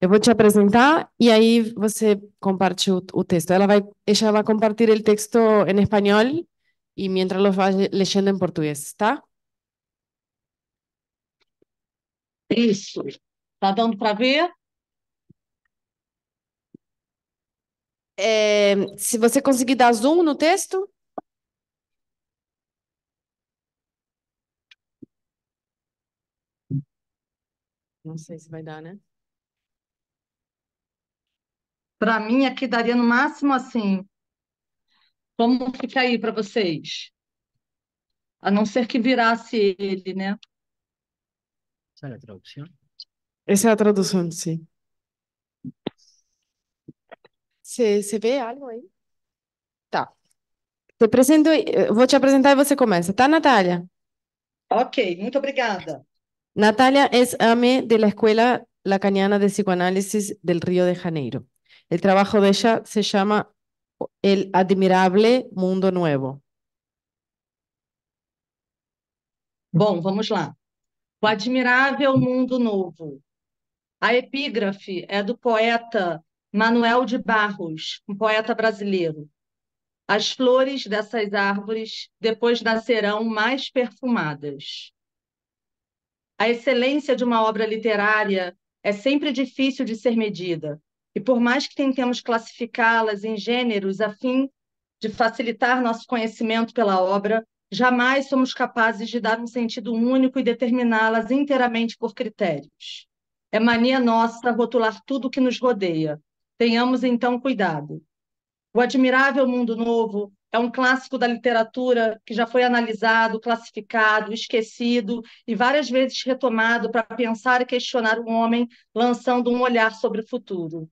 Eu vou te apresentar e aí você comparte o, o texto. Ela vai, ella va a compartir el texto en español y mientras lo va leyendo en portugués, tá? Isso. Tá dando para ver? É, se você conseguir dar zoom no texto, não sei se vai dar, né? Para mim, aqui daria no máximo assim. Como fica aí para vocês? a não ser que virasse ele, né? ¿Esa es la traducción? Esa es la traducción, sí. ¿Se, se ve algo aí? Tá. Te presento, eh, vou te apresentar e você começa, tá, Natália? Ok, muito obrigada. Natalia es AME de la Escuela Lacaniana de Psicoanálisis del Río de Janeiro. El trabajo de ella se llama El Admirable Mundo Nuevo. Bom, vamos lá. O Admirável Mundo Novo. A epígrafe é do poeta Manuel de Barros, um poeta brasileiro. As flores dessas árvores depois nascerão mais perfumadas. A excelência de uma obra literária é sempre difícil de ser medida, e por mais que tentemos classificá-las em gêneros a fim de facilitar nosso conhecimento pela obra, jamais somos capazes de dar um sentido único e determiná-las inteiramente por critérios. É mania nossa rotular tudo o que nos rodeia. Tenhamos então cuidado. O Admirável Mundo Novo é um clássico da literatura que já foi analisado, classificado, esquecido e várias vezes retomado para pensar e questionar o homem, lançando um olhar sobre o futuro.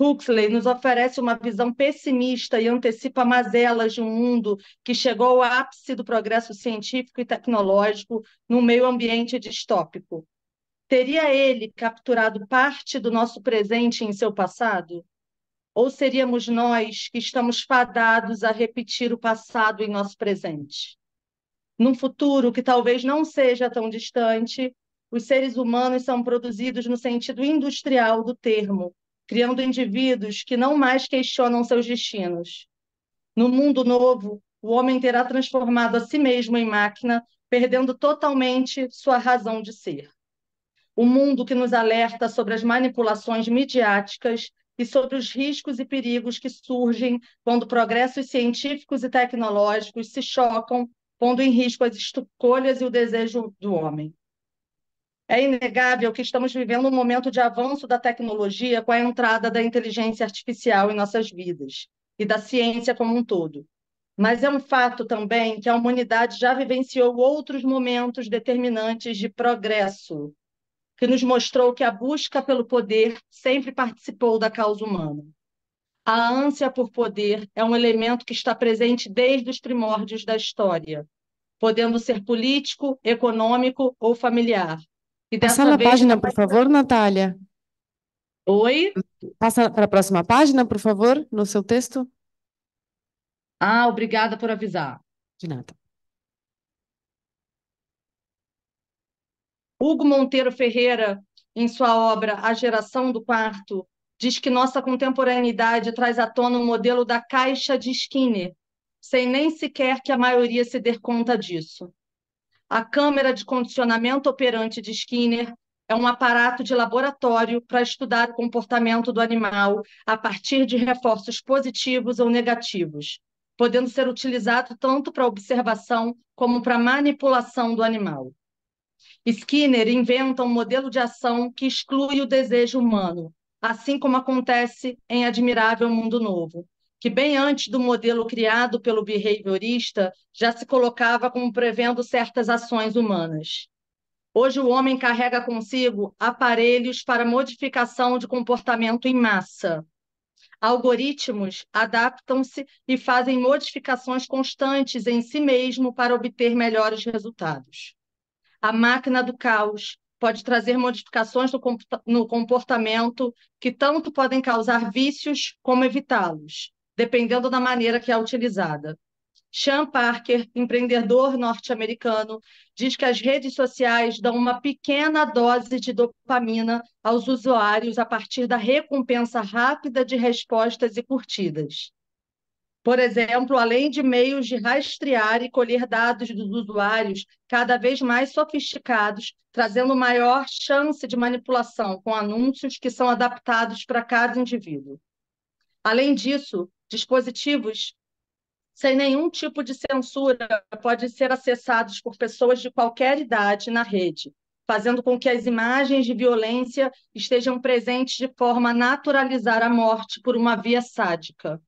Huxley nos oferece uma visão pessimista e antecipa mazelas de um mundo que chegou ao ápice do progresso científico e tecnológico num meio ambiente distópico. Teria ele capturado parte do nosso presente em seu passado? Ou seríamos nós que estamos fadados a repetir o passado em nosso presente? Num futuro que talvez não seja tão distante, os seres humanos são produzidos no sentido industrial do termo, criando indivíduos que não mais questionam seus destinos. No mundo novo, o homem terá transformado a si mesmo em máquina, perdendo totalmente sua razão de ser. O mundo que nos alerta sobre as manipulações midiáticas e sobre os riscos e perigos que surgem quando progressos científicos e tecnológicos se chocam, pondo em risco as escolhas e o desejo do homem. É inegável que estamos vivendo um momento de avanço da tecnologia com a entrada da inteligência artificial em nossas vidas e da ciência como um todo. Mas é um fato também que a humanidade já vivenciou outros momentos determinantes de progresso, que nos mostrou que a busca pelo poder sempre participou da causa humana. A ânsia por poder é um elemento que está presente desde os primórdios da história, podendo ser político, econômico ou familiar, e Passa na vez, página, por favor, Natália. Oi? Passa para a próxima página, por favor, no seu texto. Ah, obrigada por avisar. De nada. Hugo Monteiro Ferreira, em sua obra A Geração do Quarto, diz que nossa contemporaneidade traz à tona um modelo da caixa de Skinner, sem nem sequer que a maioria se dê conta disso. A câmera de condicionamento operante de Skinner é um aparato de laboratório para estudar o comportamento do animal a partir de reforços positivos ou negativos, podendo ser utilizado tanto para observação como para manipulação do animal. Skinner inventa um modelo de ação que exclui o desejo humano, assim como acontece em Admirável Mundo Novo, que bem antes do modelo criado pelo behaviorista já se colocava como prevendo certas ações humanas. Hoje o homem carrega consigo aparelhos para modificação de comportamento em massa. Algoritmos adaptam-se e fazem modificações constantes em si mesmo para obter melhores resultados. A máquina do caos pode trazer modificações no comportamento que tanto podem causar vícios como evitá-los, dependendo da maneira que é utilizada. Sean Parker, empreendedor norte-americano, diz que as redes sociais dão uma pequena dose de dopamina aos usuários a partir da recompensa rápida de respostas e curtidas. Por exemplo, além de meios de rastrear e colher dados dos usuários cada vez mais sofisticados, trazendo maior chance de manipulação com anúncios que são adaptados para cada indivíduo. Além disso, dispositivos sem nenhum tipo de censura podem ser acessados por pessoas de qualquer idade na rede, fazendo com que as imagens de violência estejam presentes de forma a naturalizar a morte por uma via sádica.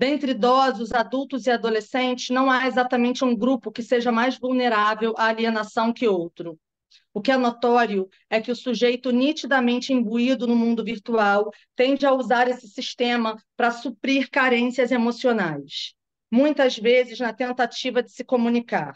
Dentre idosos, adultos e adolescentes, não há exatamente um grupo que seja mais vulnerável à alienação que outro. O que é notório é que o sujeito nitidamente imbuído no mundo virtual tende a usar esse sistema para suprir carências emocionais, muitas vezes na tentativa de se comunicar.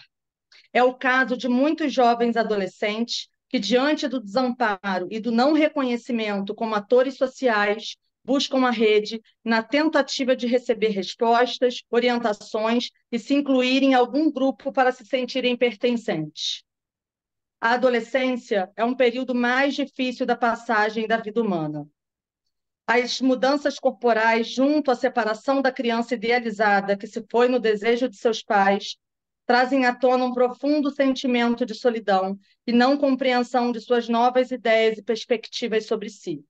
É o caso de muitos jovens adolescentes que, diante do desamparo e do não reconhecimento como atores sociais, buscam a rede na tentativa de receber respostas, orientações e se incluir em algum grupo para se sentirem pertencentes. A adolescência é um período mais difícil da passagem da vida humana. As mudanças corporais, junto à separação da criança idealizada que se foi no desejo de seus pais, trazem à tona um profundo sentimento de solidão e não compreensão de suas novas ideias e perspectivas sobre si.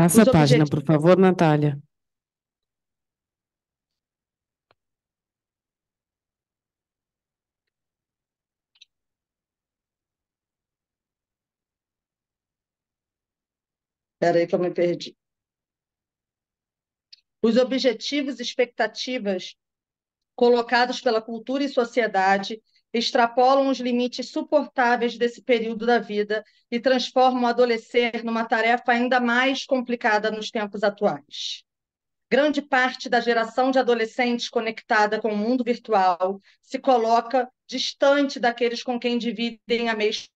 Passa a página, por favor, Natália. Espera aí que eu me perdi. Os objetivos e expectativas colocados pela cultura e sociedade extrapolam os limites suportáveis desse período da vida e transformam o adolescer numa tarefa ainda mais complicada nos tempos atuais. Grande parte da geração de adolescentes conectada com o mundo virtual se coloca distante daqueles com quem dividem a mesma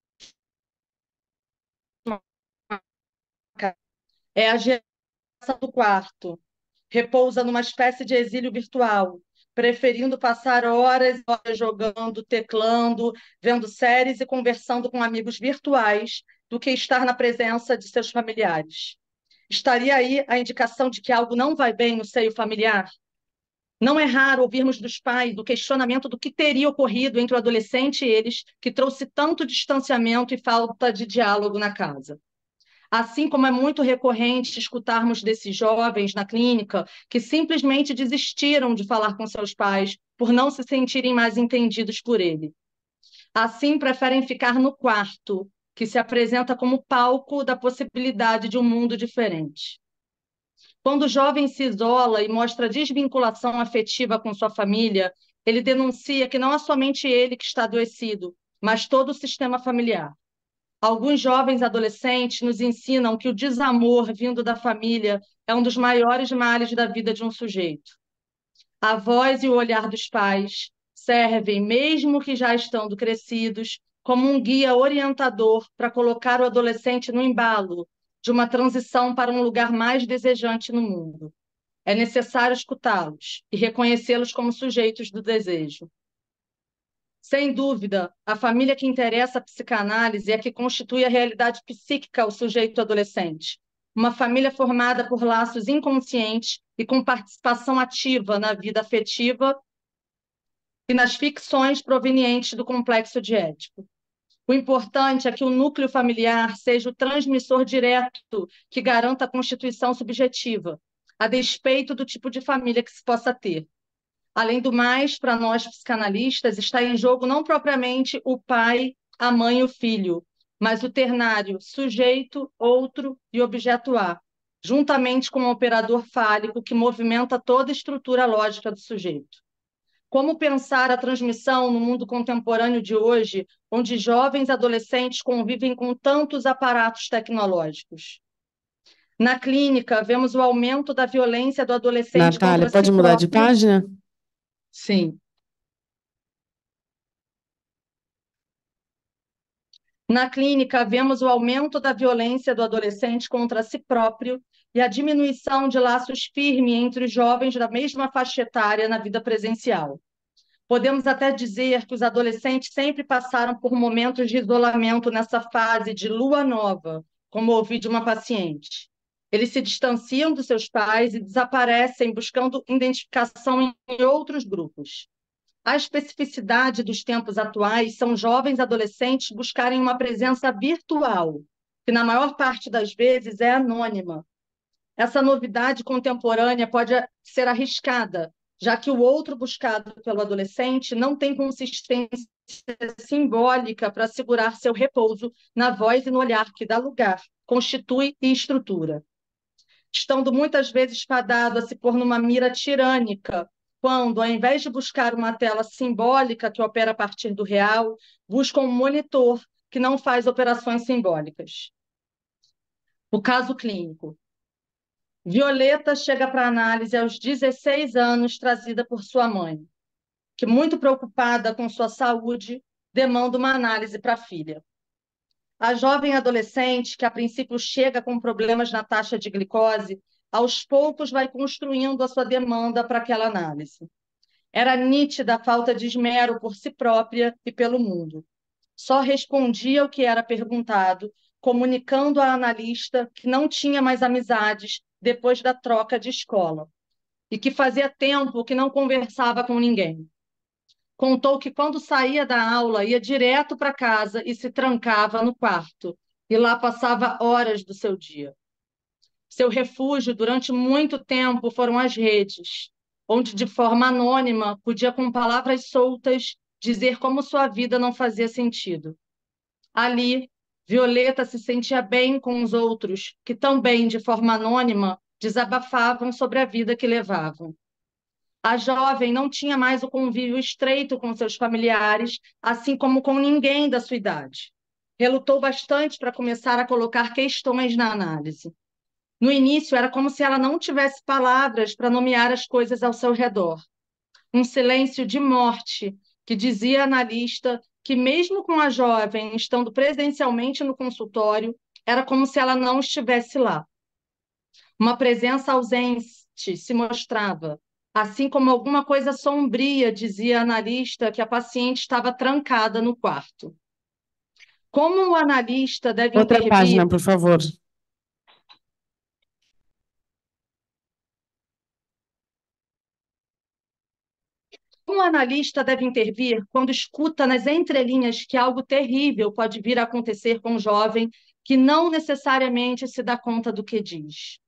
é a geração do quarto, repousa numa espécie de exílio virtual, preferindo passar horas jogando, teclando, vendo séries e conversando com amigos virtuais do que estar na presença de seus familiares. Estaria aí a indicação de que algo não vai bem no seio familiar? Não é raro ouvirmos dos pais o questionamento do que teria ocorrido entre o adolescente e eles, que trouxe tanto distanciamento e falta de diálogo na casa. Assim como é muito recorrente escutarmos desses jovens na clínica que simplesmente desistiram de falar com seus pais por não se sentirem mais entendidos por ele. Assim, preferem ficar no quarto, que se apresenta como palco da possibilidade de um mundo diferente. Quando o jovem se isola e mostra desvinculação afetiva com sua família, ele denuncia que não é somente ele que está adoecido, mas todo o sistema familiar. Alguns jovens adolescentes nos ensinam que o desamor vindo da família é um dos maiores males da vida de um sujeito. A voz e o olhar dos pais servem, mesmo que já estando crescidos, como um guia orientador para colocar o adolescente no embalo de uma transição para um lugar mais desejante no mundo. É necessário escutá-los e reconhecê-los como sujeitos do desejo. Sem dúvida, a família que interessa a psicanálise é a que constitui a realidade psíquica ao sujeito adolescente. Uma família formada por laços inconscientes e com participação ativa na vida afetiva e nas ficções provenientes do complexo de. O importante é que o núcleo familiar seja o transmissor direto que garanta a constituição subjetiva, a despeito do tipo de família que se possa ter. Além do mais, para nós psicanalistas, está em jogo não propriamente o pai, a mãe e o filho, mas o ternário, sujeito, outro e objeto A, juntamente com o operador fálico que movimenta toda a estrutura lógica do sujeito. Como pensar a transmissão no mundo contemporâneo de hoje, onde jovens adolescentes convivem com tantos aparatos tecnológicos? Na clínica, vemos o aumento da violência do adolescente. Natália, pode si mudar próprio. de página? Sim. Na clínica, vemos o aumento da violência do adolescente contra si próprio e a diminuição de laços firmes entre os jovens da mesma faixa etária na vida presencial. Podemos até dizer que os adolescentes sempre passaram por momentos de isolamento nessa fase de lua nova, como ouvi de uma paciente. Eles se distanciam dos seus pais e desaparecem buscando identificação em outros grupos. A especificidade dos tempos atuais são jovens adolescentes buscarem uma presença virtual, que na maior parte das vezes é anônima. Essa novidade contemporânea pode ser arriscada, já que o outro buscado pelo adolescente não tem consistência simbólica para segurar seu repouso na voz e no olhar que dá lugar, constitui e estrutura estando muitas vezes fadado a se pôr numa mira tirânica quando, ao invés de buscar uma tela simbólica que opera a partir do real, busca um monitor que não faz operações simbólicas. O caso clínico. Violeta chega para análise aos 16 anos, trazida por sua mãe, que, muito preocupada com sua saúde, demanda uma análise para a filha. A jovem adolescente, que a princípio chega com problemas na taxa de glicose, aos poucos vai construindo a sua demanda para aquela análise. Era nítida a falta de esmero por si própria e pelo mundo. Só respondia o que era perguntado, comunicando à analista que não tinha mais amizades depois da troca de escola e que fazia tempo que não conversava com ninguém. Contou que quando saía da aula ia direto para casa e se trancava no quarto, e lá passava horas do seu dia. Seu refúgio durante muito tempo foram as redes, onde de forma anônima podia com palavras soltas dizer como sua vida não fazia sentido. Ali, Violeta se sentia bem com os outros, que também, de forma anônima, desabafavam sobre a vida que levavam. A jovem não tinha mais o convívio estreito com seus familiares, assim como com ninguém da sua idade. Relutou bastante para começar a colocar questões na análise. No início, era como se ela não tivesse palavras para nomear as coisas ao seu redor. Um silêncio de morte que dizia a analista que, mesmo com a jovem estando presencialmente no consultório, era como se ela não estivesse lá. Uma presença ausente se mostrava, assim como alguma coisa sombria dizia a analista que a paciente estava trancada no quarto. Como o analista deve Outra intervir... página, por favor. Um analista deve intervir quando escuta nas entrelinhas que algo terrível pode vir a acontecer com um jovem que não necessariamente se dá conta do que diz.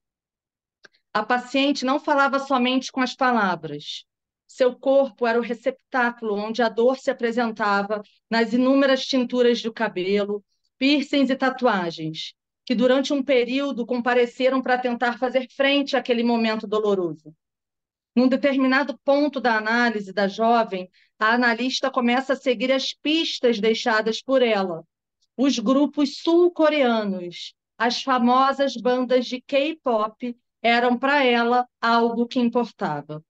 A paciente não falava somente com as palavras. Seu corpo era o receptáculo onde a dor se apresentava nas inúmeras tinturas do cabelo, piercings e tatuagens, que durante um período compareceram para tentar fazer frente àquele momento doloroso. Num determinado ponto da análise da jovem, a analista começa a seguir as pistas deixadas por ela. Os grupos sul-coreanos, as famosas bandas de K-pop, eram para ela algo que importava.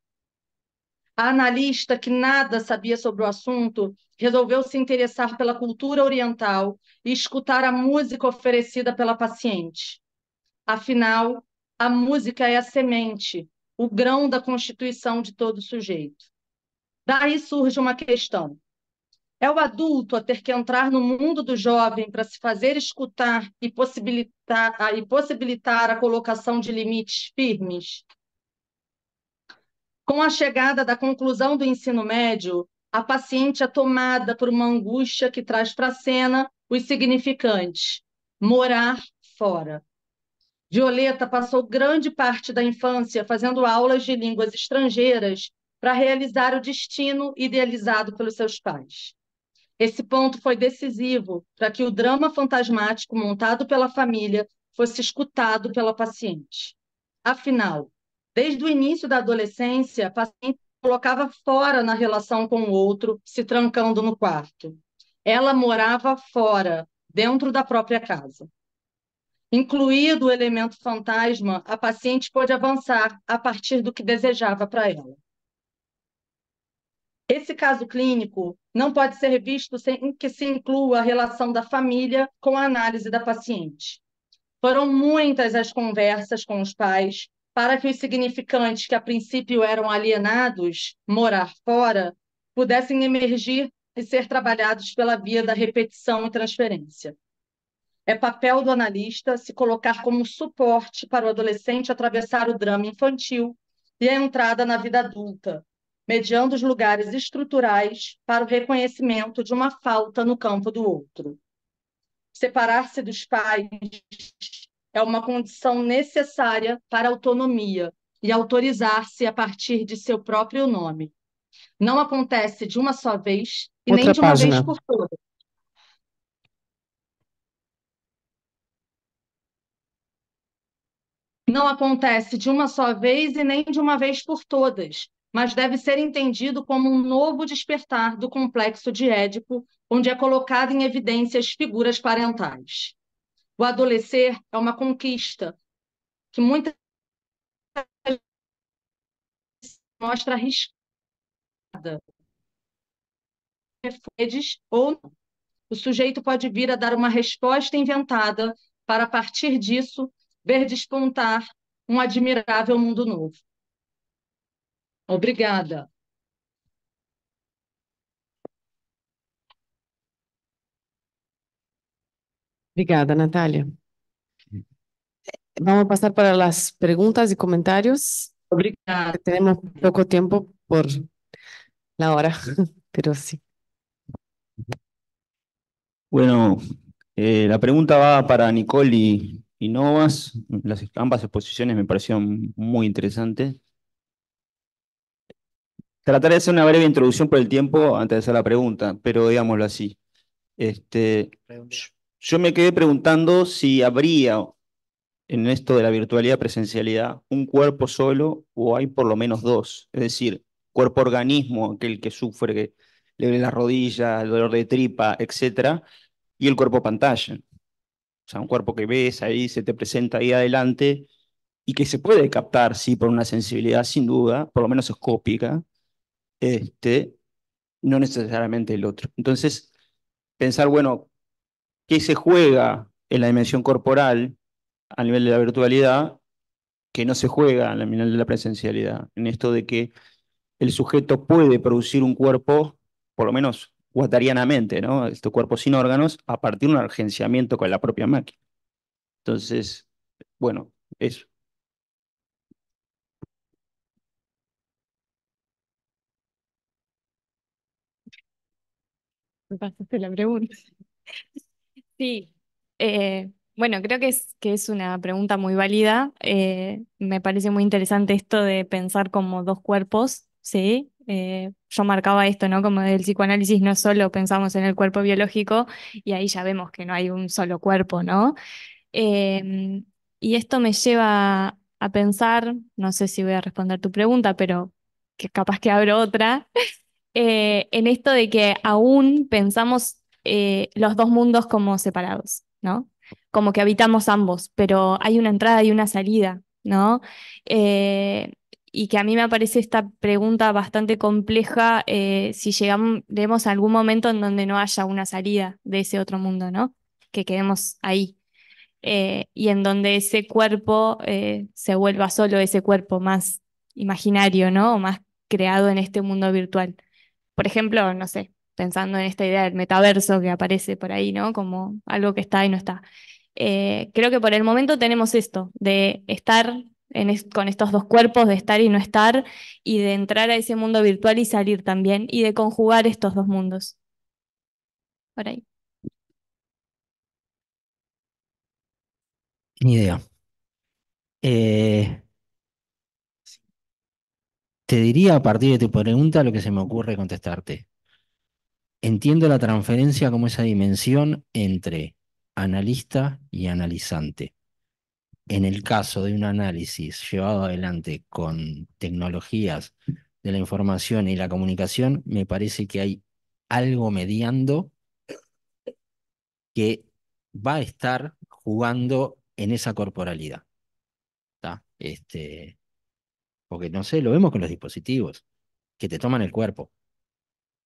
A analista, que nada sabia sobre o assunto, resolveu se interessar pela cultura oriental e escutar a música oferecida pela paciente. Afinal, a música é a semente, o grão da constituição de todo sujeito. Daí surge uma questão. É o adulto a ter que entrar no mundo do jovem para se fazer escutar e possibilitar, e possibilitar a colocação de limites firmes? Com a chegada da conclusão do ensino médio, a paciente é tomada por uma angústia que traz para a cena os significantes: morar fora. Violeta passou grande parte da infância fazendo aulas de línguas estrangeiras para realizar o destino idealizado pelos seus pais. Esse ponto foi decisivo para que o drama fantasmático montado pela família fosse escutado pela paciente. Afinal, desde o início da adolescência, a paciente colocava fora na relação com o outro, se trancando no quarto. Ela morava fora, dentro da própria casa. Incluído o elemento fantasma, a paciente pôde avançar a partir do que desejava para ela. Esse caso clínico não pode ser visto sem que se inclua a relação da família com a análise da paciente. Foram muitas as conversas com os pais para que os significantes que a princípio eram alienados, morar fora, pudessem emergir e ser trabalhados pela via da repetição e transferência. É papel do analista se colocar como suporte para o adolescente atravessar o drama infantil e a entrada na vida adulta, mediando os lugares estruturais para o reconhecimento de uma falta no campo do outro. Separar-se dos pais é uma condição necessária para a autonomia e autorizar-se a partir de seu próprio nome. Não acontece de uma só vez e Outra nem de uma página. vez por todas. Não acontece de uma só vez e nem de uma vez por todas, mas deve ser entendido como um novo despertar do complexo de Édipo, onde é colocado em evidência as figuras parentais. O adolescer é uma conquista que muitas mostra arriscada. ou não. O sujeito pode vir a dar uma resposta inventada para, a partir disso, ver despontar um admirável mundo novo. Obrigada. Obrigada, Natália. Vamos a pasar para las preguntas y comentarios. Obrigada. Tenemos poco tiempo por la hora, pero sí. Bueno, eh, la pregunta va para Nicole y, y Novas. Las, ambas exposiciones me parecieron muy interesantes. Trataré de hacer una breve introducción por el tiempo antes de hacer la pregunta, pero digámoslo así. Este, yo me quedé preguntando si habría en esto de la virtualidad presencialidad un cuerpo solo o hay por lo menos dos. Es decir, cuerpo-organismo, aquel que sufre, que le duele la rodilla, el dolor de tripa, etcétera, y el cuerpo pantalla. O sea, un cuerpo que ves ahí, se te presenta ahí adelante y que se puede captar, sí, por una sensibilidad sin duda, por lo menos escópica, este, no necesariamente el otro. Entonces, pensar, bueno, ¿qué se juega en la dimensión corporal a nivel de la virtualidad que no se juega a nivel de la presencialidad? En esto de que el sujeto puede producir un cuerpo, por lo menos guattarianamente, ¿no? Este cuerpo sin órganos, a partir de un agenciamiento con la propia máquina. Entonces, bueno, eso. Me pasaste la pregunta. Sí, eh, bueno, creo que es, que es una pregunta muy válida. Eh, me parece muy interesante esto de pensar como dos cuerpos, ¿sí? Eh, yo marcaba esto, ¿no? Como del psicoanálisis no solo pensamos en el cuerpo biológico y ahí ya vemos que no hay un solo cuerpo, ¿no? Em, y esto me lleva a pensar, no sé si voy a responder tu pregunta, pero que capaz que abro otra, eh, en esto de que aún pensamos eh, los dos mundos como separados, ¿no? Como que habitamos ambos, pero hay una entrada y una salida, ¿no? Eh, y que a mí me parece esta pregunta bastante compleja si llegamos a algún momento en donde no haya una salida de ese otro mundo, ¿no? Que quedemos ahí. y en donde ese cuerpo se vuelva solo ese cuerpo más imaginario, ¿no? O más creado en este mundo virtual. Por ejemplo, no sé, pensando en esta idea del metaverso que aparece por ahí, ¿no? Como algo que está y no está. Eh, creo que por el momento tenemos esto, de estar con estos dos cuerpos, de estar y no estar, y de entrar a ese mundo virtual y salir también, y de conjugar estos dos mundos. Por ahí. Ni idea. Eh, te diría a partir de tu pregunta lo que se me ocurre contestarte. Entiendo la transferencia como esa dimensión entre analista y analizante. En el caso de un análisis llevado adelante con tecnologías de la información y la comunicación, me parece que hay algo mediando que va a estar jugando en esa corporalidad. Este, porque no sé, lo vemos con los dispositivos, que te toman el cuerpo.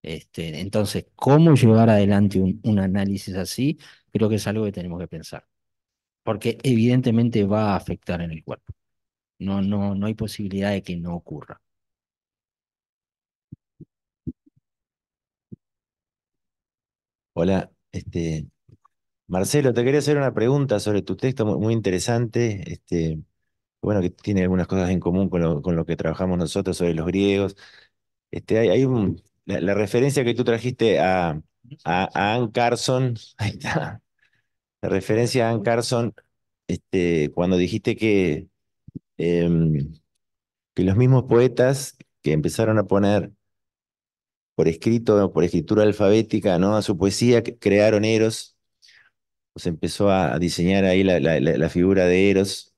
Este, entonces, ¿cómo llevar adelante un, análisis así? Creo que es algo que tenemos que pensar. Porque evidentemente va a afectar en el cuerpo. No, no, no hay posibilidad de que no ocurra. Hola, este, Marcelo, te quería hacer una pregunta sobre tu texto muy, muy interesante. Este, bueno, que tiene algunas cosas en común con lo, con lo que trabajamos nosotros sobre los griegos. Este, hay, un, la, referencia que tú trajiste a, a, Ann Carson, ahí está. La referencia a Ann Carson, este, cuando dijiste que, em, que los mismos poetas que empezaron a poner por escrito, por escritura alfabética, ¿no? a su poesía, crearon Eros, pues empezó a, diseñar ahí la, la figura de Eros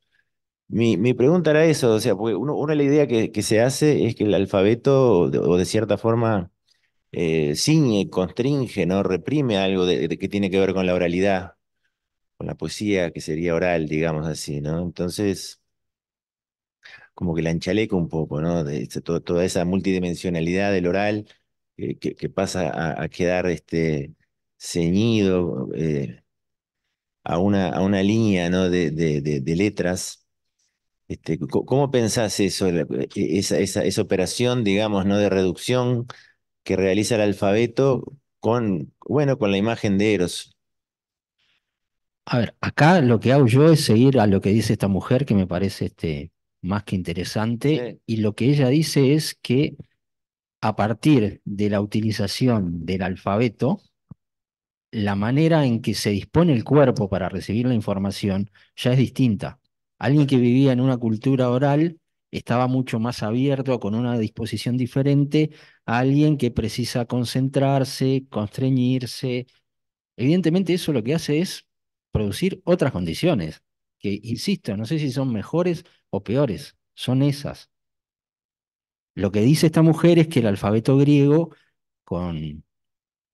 Mi, mi pregunta era eso, o sea, porque uno, una la idea que, que se hace es que el alfabeto, o de, cierta forma, eh, ciñe, constringe, ¿no? Reprime algo de, que tiene que ver con la oralidad, con la poesía, que sería oral, digamos así, ¿no? Entonces, como que la enchaleca un poco, ¿no? De, este, to- toda esa multidimensionalidad del oral eh, que, que pasa a, quedar este, ceñido eh, a una, a una línea, ¿no? de letras. Este, ¿cómo pensás eso, la- e- esa, esa, esa operación, digamos, ¿no? de reducción que realiza el alfabeto con, bueno, con la imagen de Eros? A ver, acá lo que hago yo es seguir a lo que dice esta mujer, que me parece este, más que interesante, Sí. y lo que ella dice es que a partir de la utilización del alfabeto, la manera en que se dispone el cuerpo para recibir la información ya es distinta. Alguien que vivía en una cultura oral estaba mucho más abierto, con una disposición diferente, a alguien que precisa concentrarse, constreñirse. Evidentemente eso lo que hace es producir otras condiciones, que, insisto, no sé si son mejores o peores, son esas. Lo que dice esta mujer es que el alfabeto griego, con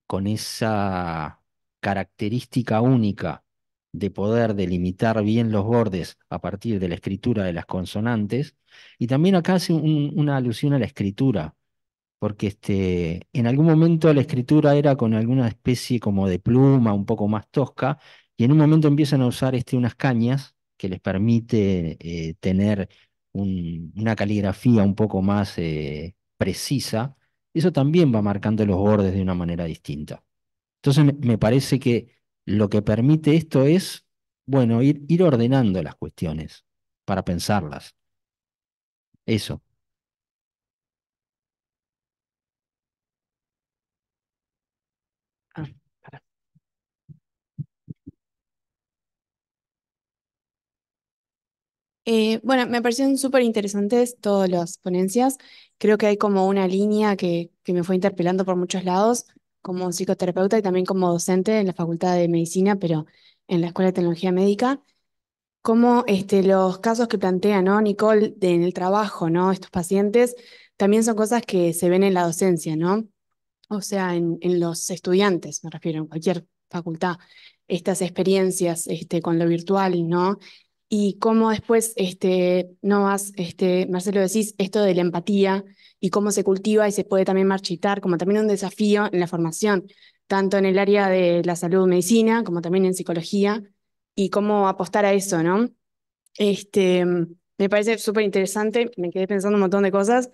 con esa característica única de poder delimitar bien los bordes a partir de la escritura de las consonantes. Y también acá hace un- una alusión a la escritura, porque este, en algún momento la escritura era con alguna especie como de pluma, un poco más tosca, y en un momento empiezan a usar este, unas cañas que les permite eh, tener un- una caligrafía un poco más eh, precisa. Eso también va marcando los bordes de una manera distinta. Entonces me parece que lo que permite esto es, bueno, ir, ordenando las cuestiones para pensarlas. Eso. Ah. Eh, bueno, me parecieron súper interesantes todas las ponencias. Creo que hay como una línea que, que me fue interpelando por muchos lados, como psicoterapeuta y también como docente en la Facultad de Medicina, pero en la Escuela de Tecnología Médica. Como este, los casos que plantea, ¿no? Nicole, en el trabajo, ¿no? Estos pacientes también son cosas que se ven en la docencia, ¿no? O sea, en, en los estudiantes, me refiero, en cualquier facultad, estas experiencias este, con lo virtual, ¿no? Y cómo después, este, no más, este, Marcelo, decís esto de la empatía y cómo se cultiva y se puede también marchitar, como también un desafío en la formación, tanto en el área de la salud medicina como también en psicología, y cómo apostar a eso, ¿no? Este, me parece súper interesante, me quedé pensando un montón de cosas.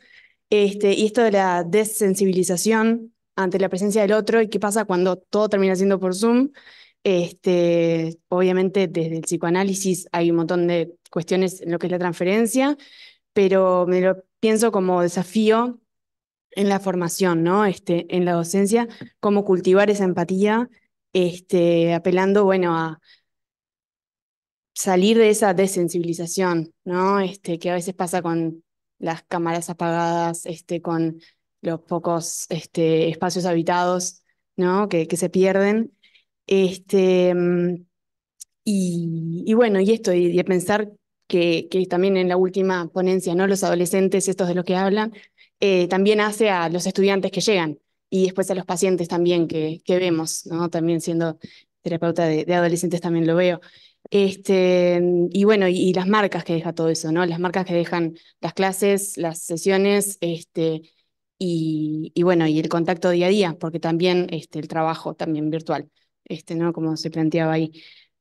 Este, y esto de la desensibilización ante la presencia del otro y qué pasa cuando todo termina siendo por Zoom. Este, obviamente desde el psicoanálisis hay un montón de cuestiones en lo que es la transferencia, pero me lo pienso como desafío en la formación, ¿no? Este, en la docencia, cómo cultivar esa empatía, este, apelando, bueno, a salir de esa desensibilización, ¿no? Este, que a veces pasa con las cámaras apagadas, este, con los pocos este, espacios habitados, ¿no? Que, que se pierden. Este, mm, y, bueno, y esto, y, de pensar que, también en la última ponencia, ¿no? Los adolescentes, estos de los que hablan, eh, también hace a los estudiantes que llegan y después a los pacientes también que, que vemos, ¿no? También siendo terapeuta de, adolescentes también lo veo. Este, y bueno, y, y las marcas que deja todo eso, ¿no? Las marcas que dejan las clases, las sesiones, este, y, y bueno, y el contacto día a día, porque también este, el trabajo también virtual, este, ¿no? Como se planteaba ahí.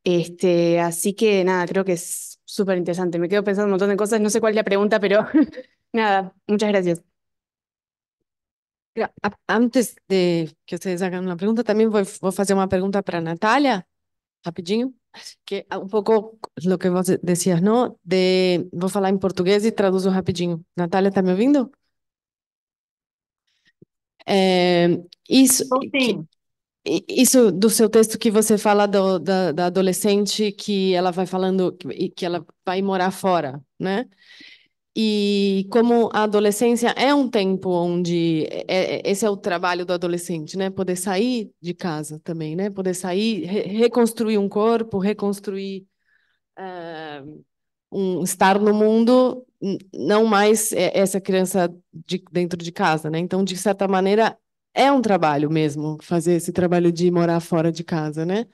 Este, así que nada, creo que es súper interesante. Me quedo pensando un montón de cosas, no sé cuál es la pregunta, pero nada, muchas gracias. Mira, Antes de que vocês hagam uma pergunta, também vou, vou fazer uma pergunta para Natália, rapidinho, que é um pouco o que você decías, não? De, vou falar em português e traduzo rapidinho. Natália, tá me ouvindo? É, isso, que- Sim. i- isso do seu texto que você fala do, da, da adolescente que ela vai falando que, que ela vai morar fora, né? E como a adolescência é um tempo onde é- é- esse é o trabalho do adolescente, né? Poder sair de casa também, né? Poder sair, re- reconstruir um corpo, reconstruir eh, um estar no mundo, não mais é- essa criança de, dentro de casa, né? Então, de certa maneira, é um trabalho mesmo fazer esse trabalho de morar fora de casa, né?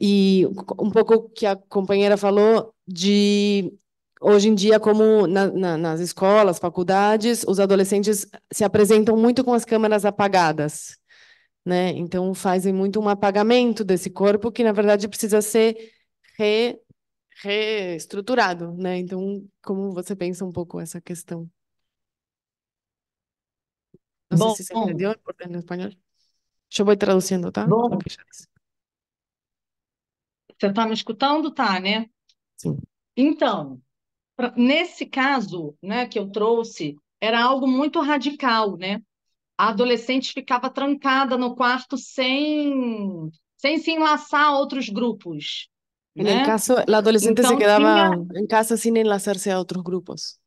E um pouco o que a companheira falou de hoje em dia, como na- na- nas escolas, faculdades, os adolescentes se apresentam muito com as câmeras apagadas, né? Então fazem muito um apagamento desse corpo que na verdade precisa ser re, reestruturado, né? Então, como você pensa um pouco essa questão? Não Bom, sei se se entendeu em espanhol. Eu vou traduzindo, tá? Bom. Lo que já disse. Você está me escutando? Tá, né? Sim. Então, pra- nesse caso, né, que eu trouxe, era algo muito radical, né? A adolescente ficava trancada no quarto sem, sem se enlaçar a outros grupos, En né? el caso, la adolescente se Então, quedaba tinha- en casa sin enlazarse a otros grupos.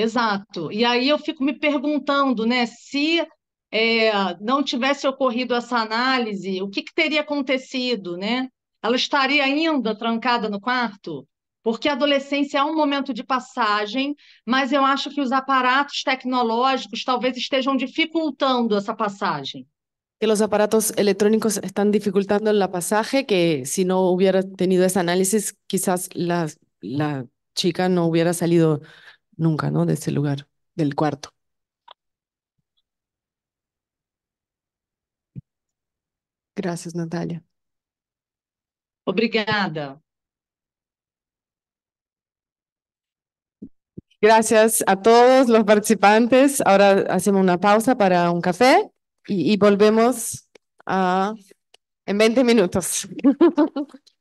Exato. E aí eu fico me perguntando, né, se é, não tivesse ocorrido essa análise, o que que teria acontecido, né? Ela estaria ainda trancada no quarto? Porque a adolescência é um momento de passagem, mas eu acho que os aparatos tecnológicos talvez estejam dificultando essa passagem. Que los aparatos electrónicos están dificultando la pasaje, que si no hubiera tenido ese análisis, quizás la, la chica no hubiera salido nunca, ¿no? De ese lugar, del cuarto. Gracias, Natalia. Obrigada. Gracias a todos los participantes. Ahora hacemos una pausa para un café y, y volvemos a, en 20 minutos.